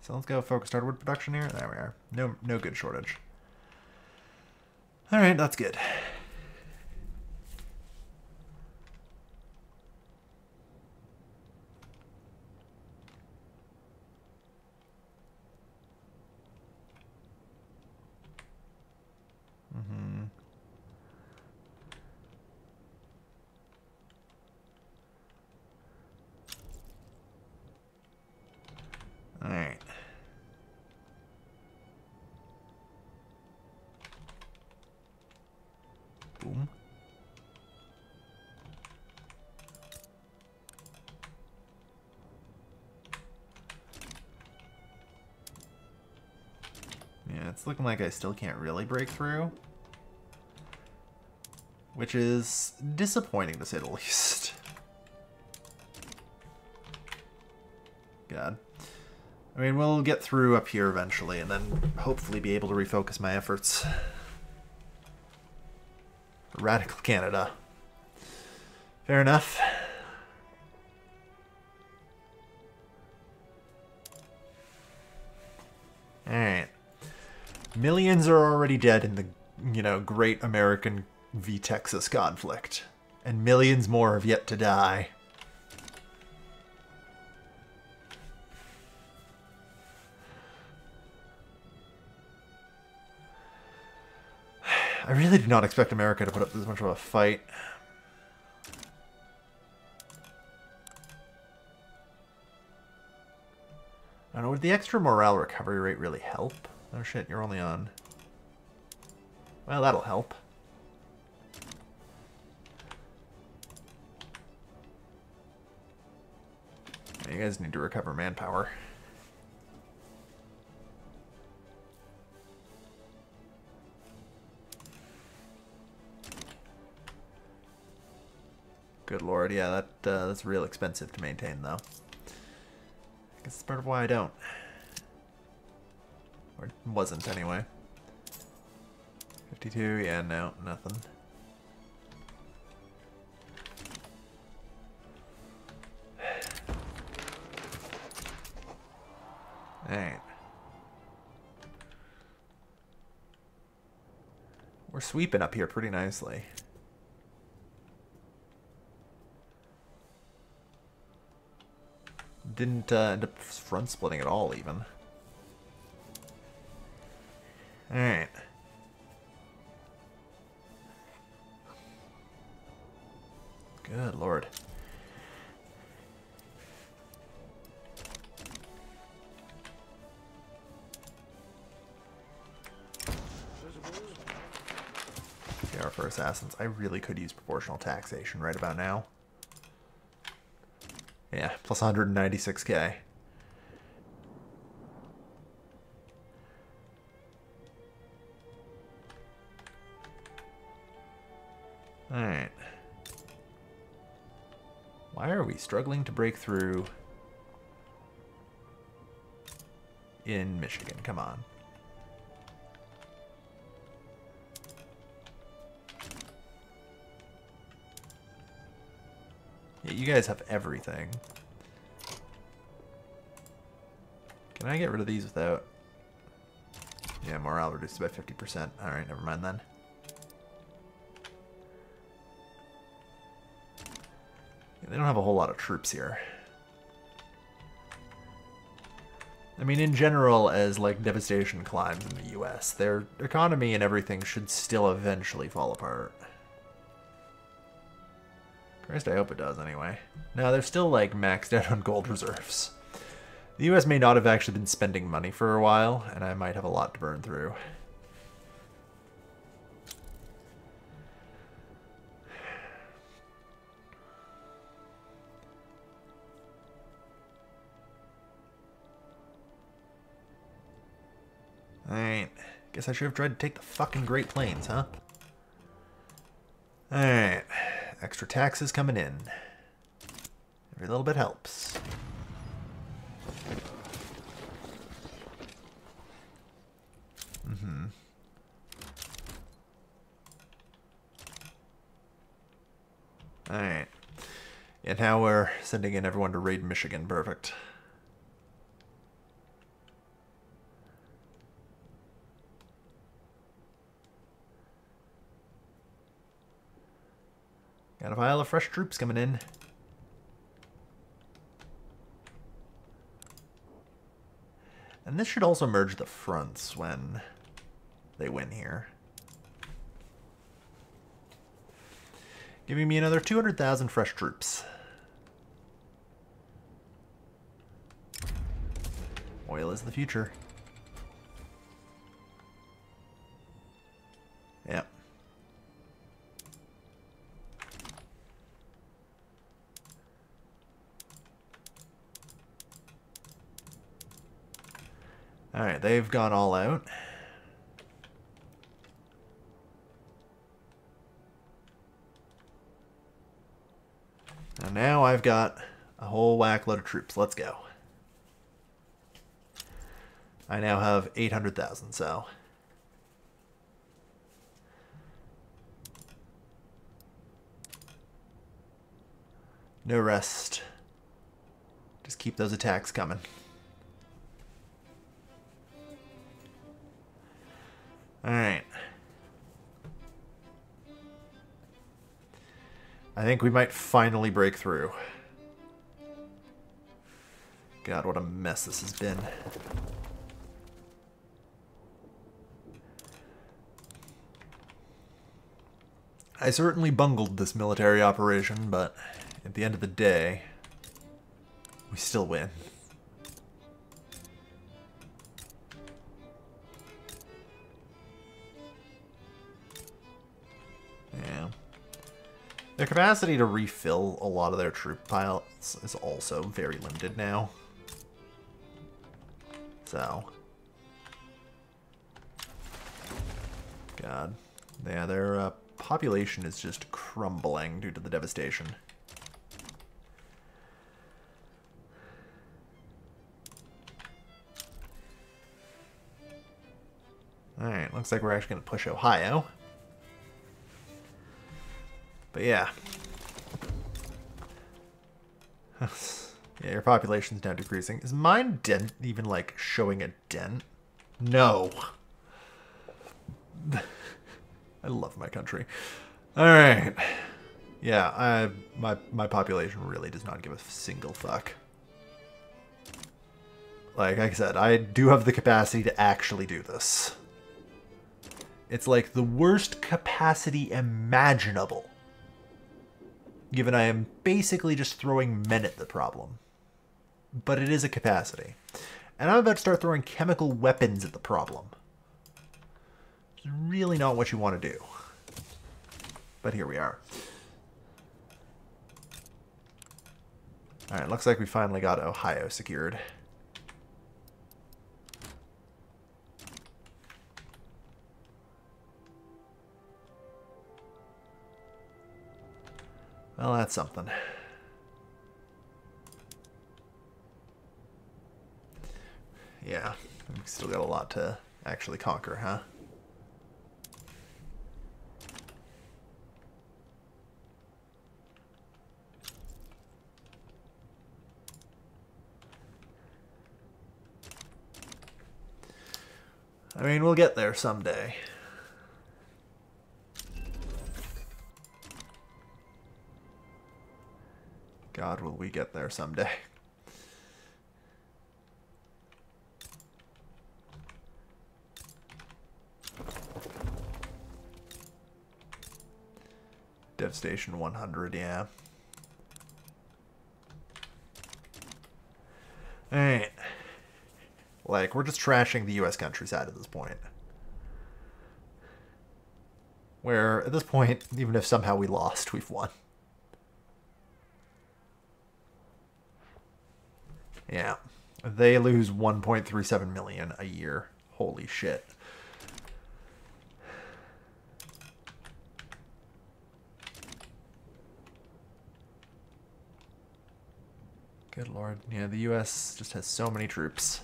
So let's go focused hardwood production here. There we are. No, no good shortage. Alright, that's good. Alright. Boom. Yeah, looking like I still can't really break through. Which is disappointing to say the *laughs* least. God. I mean, we'll get through up here eventually, and then hopefully be able to refocus my efforts. *laughs* Radical Canada. Fair enough. Millions are already dead in the, you know, great American v Texas conflict. And millions more have yet to die. I really did not expect America to put up this much of a fight. I don't know, would the extra morale recovery rate really help? Oh shit, you're only on... Well, that'll help. You guys need to recover manpower. Good lord, yeah, that uh, that's real expensive to maintain, though. I guess that's part of why I don't. Or wasn't, anyway. 52, yeah, no, nothing. Alright. We're sweeping up here pretty nicely. Didn't uh, end up front splitting at all, even. Alright. Good lord. are for assassins. I really could use proportional taxation right about now. Yeah, plus 196k. Struggling to break through in Michigan? Come on. Yeah, you guys have everything. Can I get rid of these without... Yeah, morale reduced by 50%. Alright, never mind then. They don't have a whole lot of troops here. I mean, in general, as, like, devastation climbs in the U.S., their economy and everything should still eventually fall apart. Christ, I hope it does anyway. No, they're still like maxed *laughs* out on gold reserves. The US may not have actually been spending money for a while, and I might have a lot to burn through. Guess I should have tried to take the fucking Great Plains, huh? Alright. Extra taxes coming in. Every little bit helps. Mm-hmm. Alright. And now we're sending in everyone to raid Michigan. Perfect. Got a pile of fresh troops coming in. And this should also merge the fronts when they win here. Giving me another 200,000 fresh troops. Oil is the future. They've gone all out. And now I've got a whole whack load of troops. Let's go. I now have 800,000, so... No rest. Just keep those attacks coming. Alright. I think we might finally break through. God, what a mess this has been. I certainly bungled this military operation, but at the end of the day, we still win. Their capacity to refill a lot of their troop piles is also very limited now. So. God. Yeah, their uh, population is just crumbling due to the devastation. Alright, looks like we're actually going to push Ohio. But yeah. *laughs* yeah, your population's now decreasing. Is mine dent even, like, showing a dent? No. *laughs* I love my country. Alright. Yeah, I, my, my population really does not give a single fuck. Like I said, I do have the capacity to actually do this. It's like the worst capacity imaginable. Given I am basically just throwing men at the problem. But it is a capacity. And I'm about to start throwing chemical weapons at the problem. It's really not what you want to do. But here we are. Alright, looks like we finally got Ohio secured. Well, that's something. Yeah, we've still got a lot to actually conquer, huh? I mean, we'll get there someday. God, will we get there someday. Devastation 100, yeah. Alright. Like, we're just trashing the U.S. countryside at this point. Where, at this point, even if somehow we lost, we've won. Yeah. They lose 1.37 million a year. Holy shit. Good lord. Yeah, the US just has so many troops.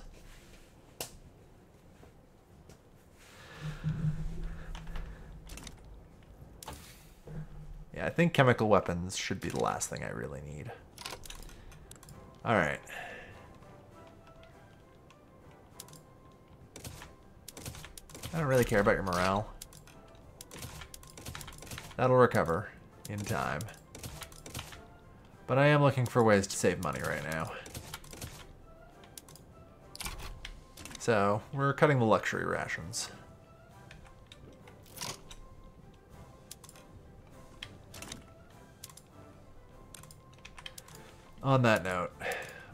Yeah, I think chemical weapons should be the last thing I really need. Alright. I don't really care about your morale. That'll recover in time. But I am looking for ways to save money right now. So, we're cutting the luxury rations. On that note,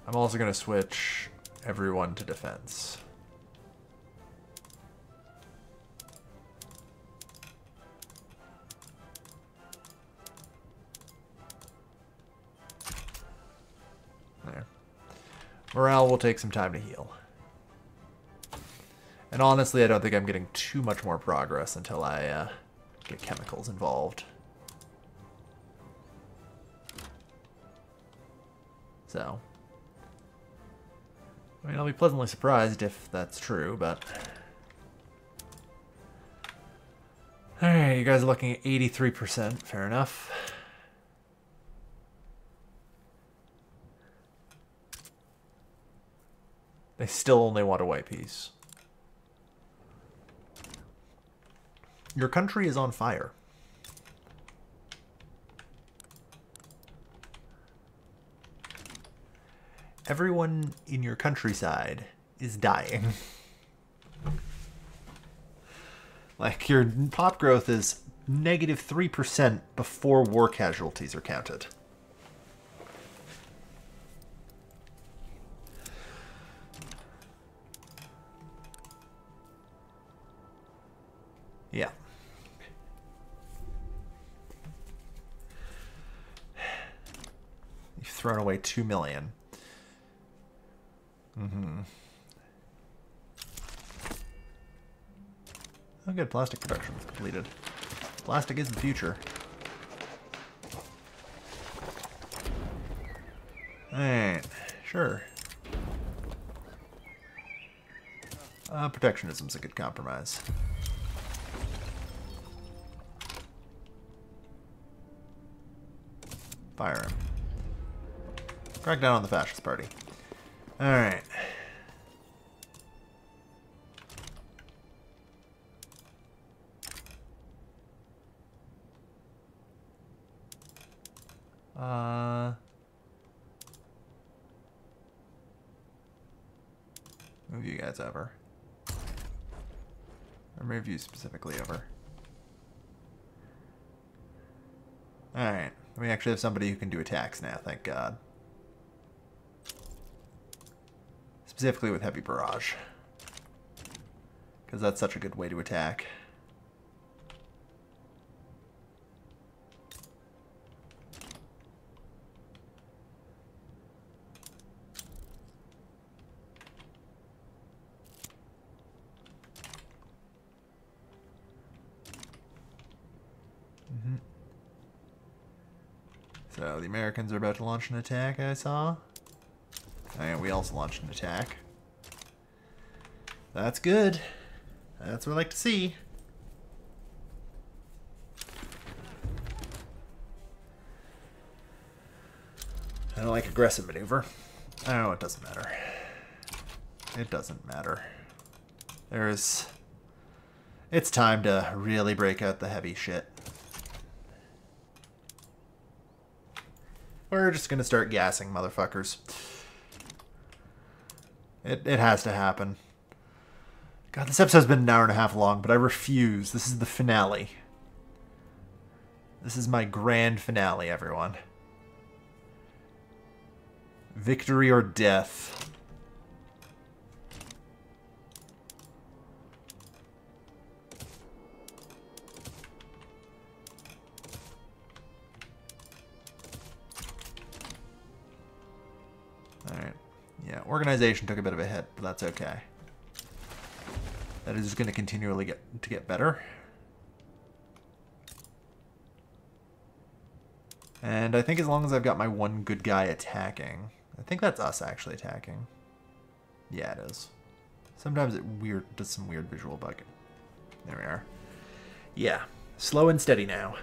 I'm also going to switch everyone to defense. Morale will take some time to heal. And honestly, I don't think I'm getting too much more progress until I uh, get chemicals involved. So. I mean, I'll be pleasantly surprised if that's true, but... Alright, you guys are looking at 83%. Fair enough. Still only want a white peace. Your country is on fire. Everyone in your countryside is dying. *laughs* like, your pop growth is negative 3% before war casualties are counted. Away two million. Mm-hmm. Oh good, plastic production completed. Plastic is the future. Alright, sure. Uh, protectionism's a good compromise. Fire him. Crack down on the fascist party. Alright. Uh... Move you guys over. Or move you specifically over. Alright. We actually have somebody who can do attacks now, thank god. Specifically with heavy barrage. Because that's such a good way to attack. Mm-hmm. So the Americans are about to launch an attack, I saw. And we also launched an attack. That's good. That's what I like to see. I don't like aggressive maneuver. Oh, it doesn't matter. It doesn't matter. There's... It's time to really break out the heavy shit. We're just gonna start gassing motherfuckers. It, it has to happen. God, this episode's been an hour and a half long, but I refuse. This is the finale. This is my grand finale, everyone. Victory or death. Yeah, organization took a bit of a hit, but that's okay. That is going to continually get to get better. And I think as long as I've got my one good guy attacking, I think that's us actually attacking. Yeah, it is. Sometimes it weird does some weird visual bug. There we are. Yeah, slow and steady now.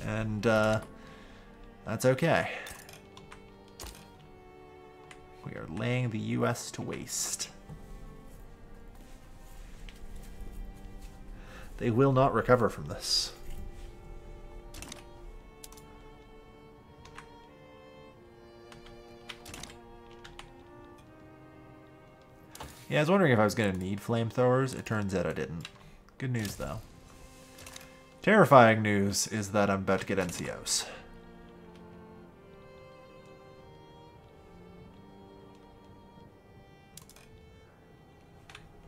And uh, that's okay. We are laying the U.S. to waste. They will not recover from this. Yeah, I was wondering if I was going to need flamethrowers. It turns out I didn't. Good news, though. Terrifying news is that I'm about to get NCOs.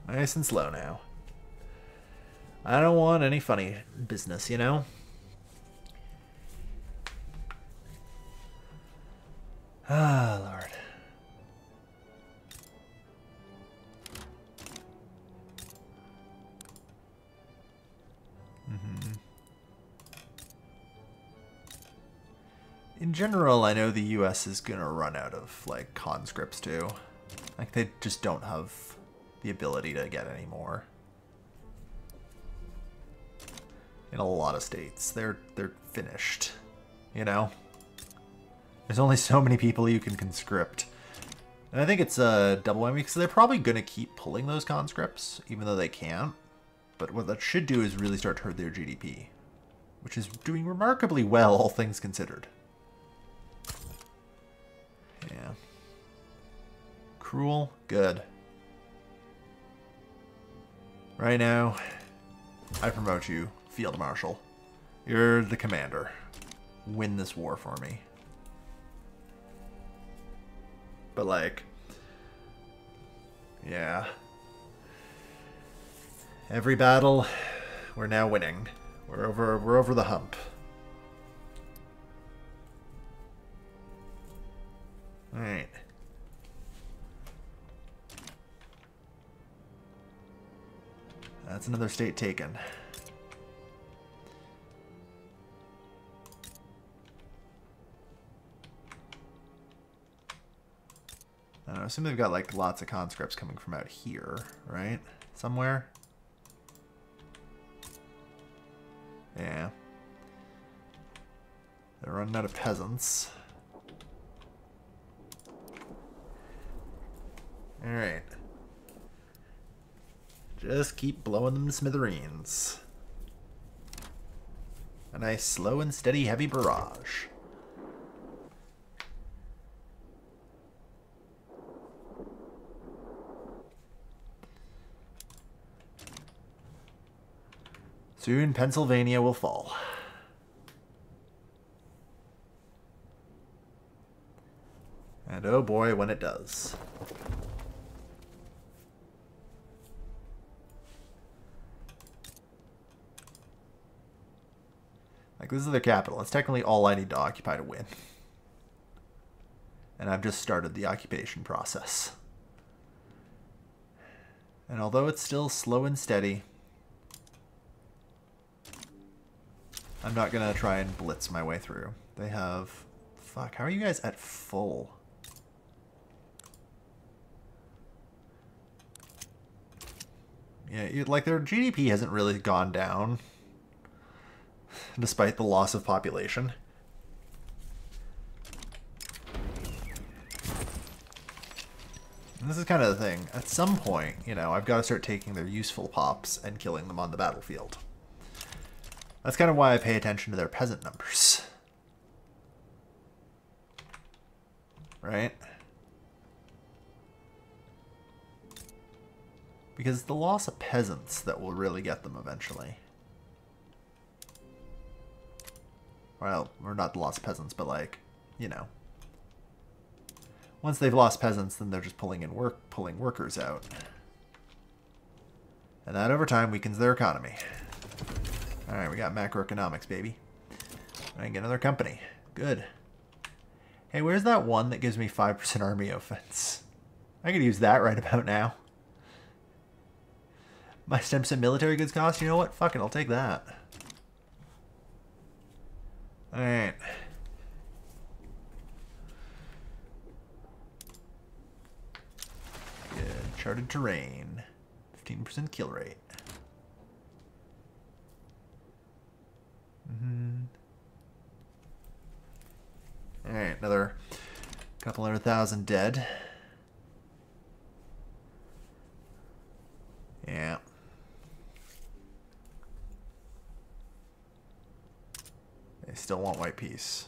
Nice and slow now. I don't want any funny business, you know? Ah, Lord. Mm-hmm. In general, I know the US is gonna run out of, like, conscripts, too. Like, they just don't have the ability to get any more. In a lot of states, they're they're finished. You know, there's only so many people you can conscript, and I think it's a double whammy because they're probably gonna keep pulling those conscripts, even though they can't. But what that should do is really start to hurt their GDP. Which is doing remarkably well, all things considered. Yeah. Cruel? Good. Right now, I promote you, Field Marshal. You're the commander. Win this war for me. But like, yeah. Every battle, we're now winning. We're over we're over the hump. That's another state taken. I assume they've got like lots of conscripts coming from out here, right? Somewhere? Yeah. They're running out of peasants. Alright. Just keep blowing them smithereens. A nice slow and steady heavy barrage. Soon Pennsylvania will fall. And oh boy, when it does. This is the capital. It's technically all I need to occupy to win. And I've just started the occupation process. And although it's still slow and steady, I'm not going to try and blitz my way through. They have... Fuck, how are you guys at full? Yeah, like their GDP hasn't really gone down despite the loss of population. And this is kind of the thing. At some point, you know, I've got to start taking their useful pops and killing them on the battlefield. That's kind of why I pay attention to their peasant numbers. Right? Because it's the loss of peasants that will really get them eventually. Well, or not the lost peasants, but like, you know. Once they've lost peasants, then they're just pulling in work, pulling workers out. And that over time weakens their economy. Alright, we got macroeconomics, baby. I get another company. Good. Hey, where's that one that gives me 5% army offense? I could use that right about now. My stems and military goods cost? You know what? Fuck it, I'll take that. Alright. Good. Charted terrain. 15% kill rate. Mm -hmm. Alright, another couple hundred thousand dead. Yeah. They still want white peace.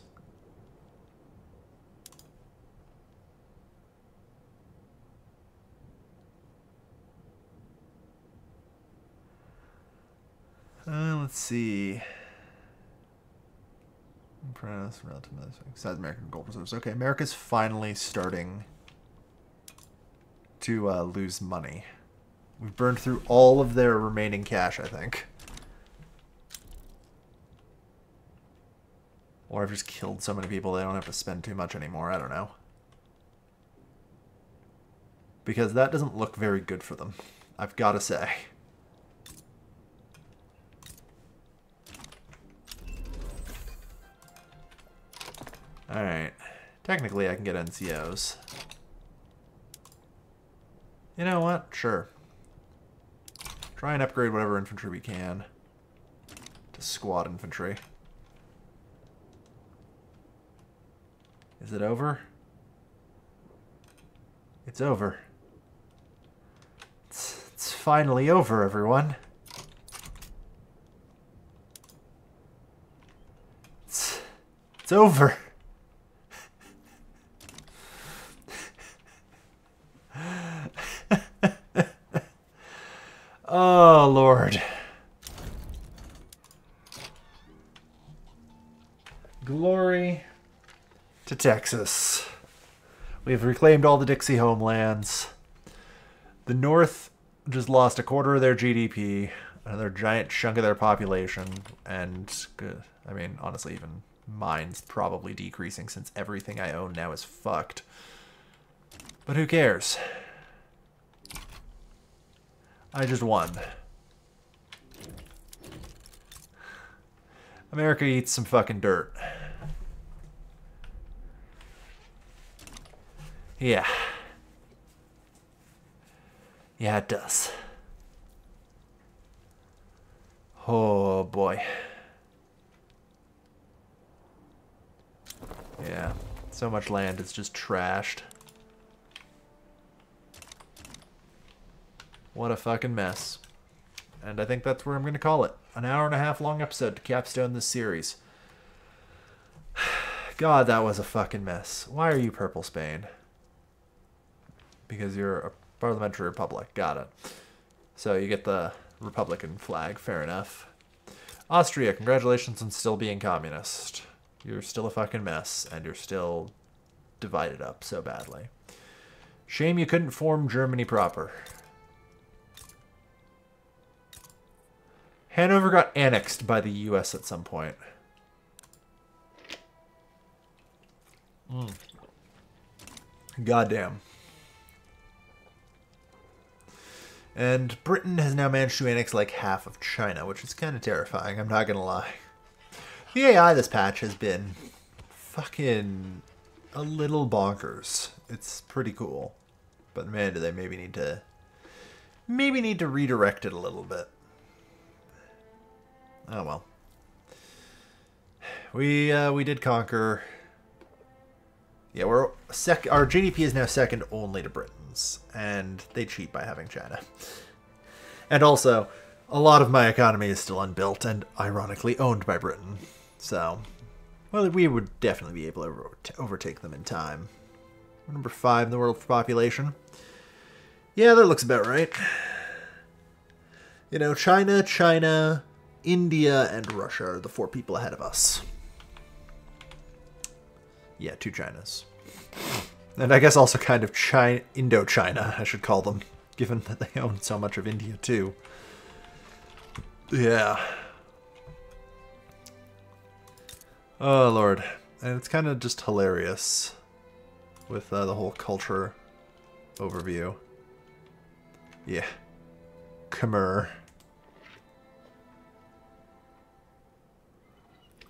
Uh, let's see. Impress relative besides American gold reserves. Okay, America's finally starting to uh, lose money. We've burned through all of their remaining cash, I think. I've just killed so many people they don't have to spend too much anymore. I don't know. Because that doesn't look very good for them. I've got to say. Alright. Technically, I can get NCOs. You know what? Sure. Try and upgrade whatever infantry we can to squad infantry. Is it over? It's over. It's, it's finally over, everyone. It's, it's over. *laughs* oh, Lord. Texas. We've reclaimed all the Dixie homelands. The North just lost a quarter of their GDP, another giant chunk of their population, and, I mean, honestly, even mine's probably decreasing since everything I own now is fucked. But who cares? I just won. America eats some fucking dirt. Yeah. Yeah, it does. Oh boy. Yeah, so much land is just trashed. What a fucking mess. And I think that's where I'm going to call it. An hour and a half long episode to capstone this series. *sighs* God, that was a fucking mess. Why are you Purple Spain? Because you're a parliamentary republic. Got it. So you get the Republican flag. Fair enough. Austria, congratulations on still being communist. You're still a fucking mess, and you're still divided up so badly. Shame you couldn't form Germany proper. Hanover got annexed by the U.S. at some point. Mm. Goddamn. And Britain has now managed to annex like half of China, which is kind of terrifying, I'm not to lie. The AI this patch has been fucking a little bonkers. It's pretty cool. But man, do they maybe need to maybe need to redirect it a little bit. Oh well. *sighs* We uh, we did conquer. Yeah, we're sec. Our GDP is now second only to Britain's, and they cheat by having China. And also, a lot of my economy is still unbuilt and ironically owned by Britain. So, well, we would definitely be able to overtake them in time. number five in the world for population. Yeah, that looks about right. You know, China, China, India, and Russia are the four people ahead of us. Yeah, two Chinas. And I guess also kind of China, Indochina, I should call them, given that they own so much of India too. Yeah. Oh, Lord. And it's kind of just hilarious with uh, the whole culture overview. Yeah. Khmer.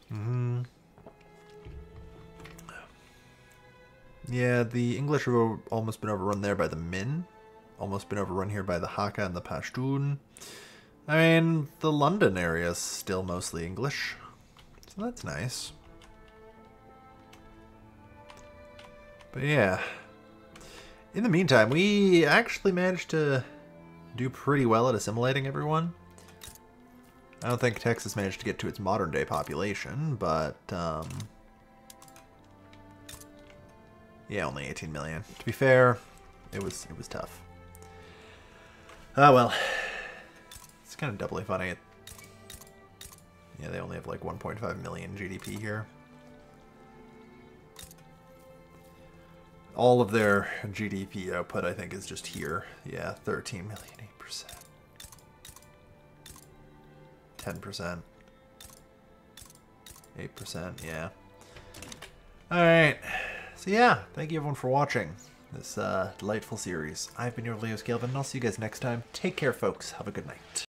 hmm Yeah, the English have almost been overrun there by the Min. Almost been overrun here by the Hakka and the Pashtun. I mean, the London area is still mostly English. So that's nice. But yeah. In the meantime, we actually managed to do pretty well at assimilating everyone. I don't think Texas managed to get to its modern day population, but um, yeah, only 18 million. To be fair, it was it was tough. Ah well, it's kind of doubly funny. Yeah, they only have like 1.5 million GDP here. All of their GDP output, I think, is just here. Yeah, 13 million, 8%. 10%. 8%, yeah. Alright. So yeah, thank you everyone for watching this uh, delightful series. I've been your Leo Scalvin, and I'll see you guys next time. Take care, folks. Have a good night.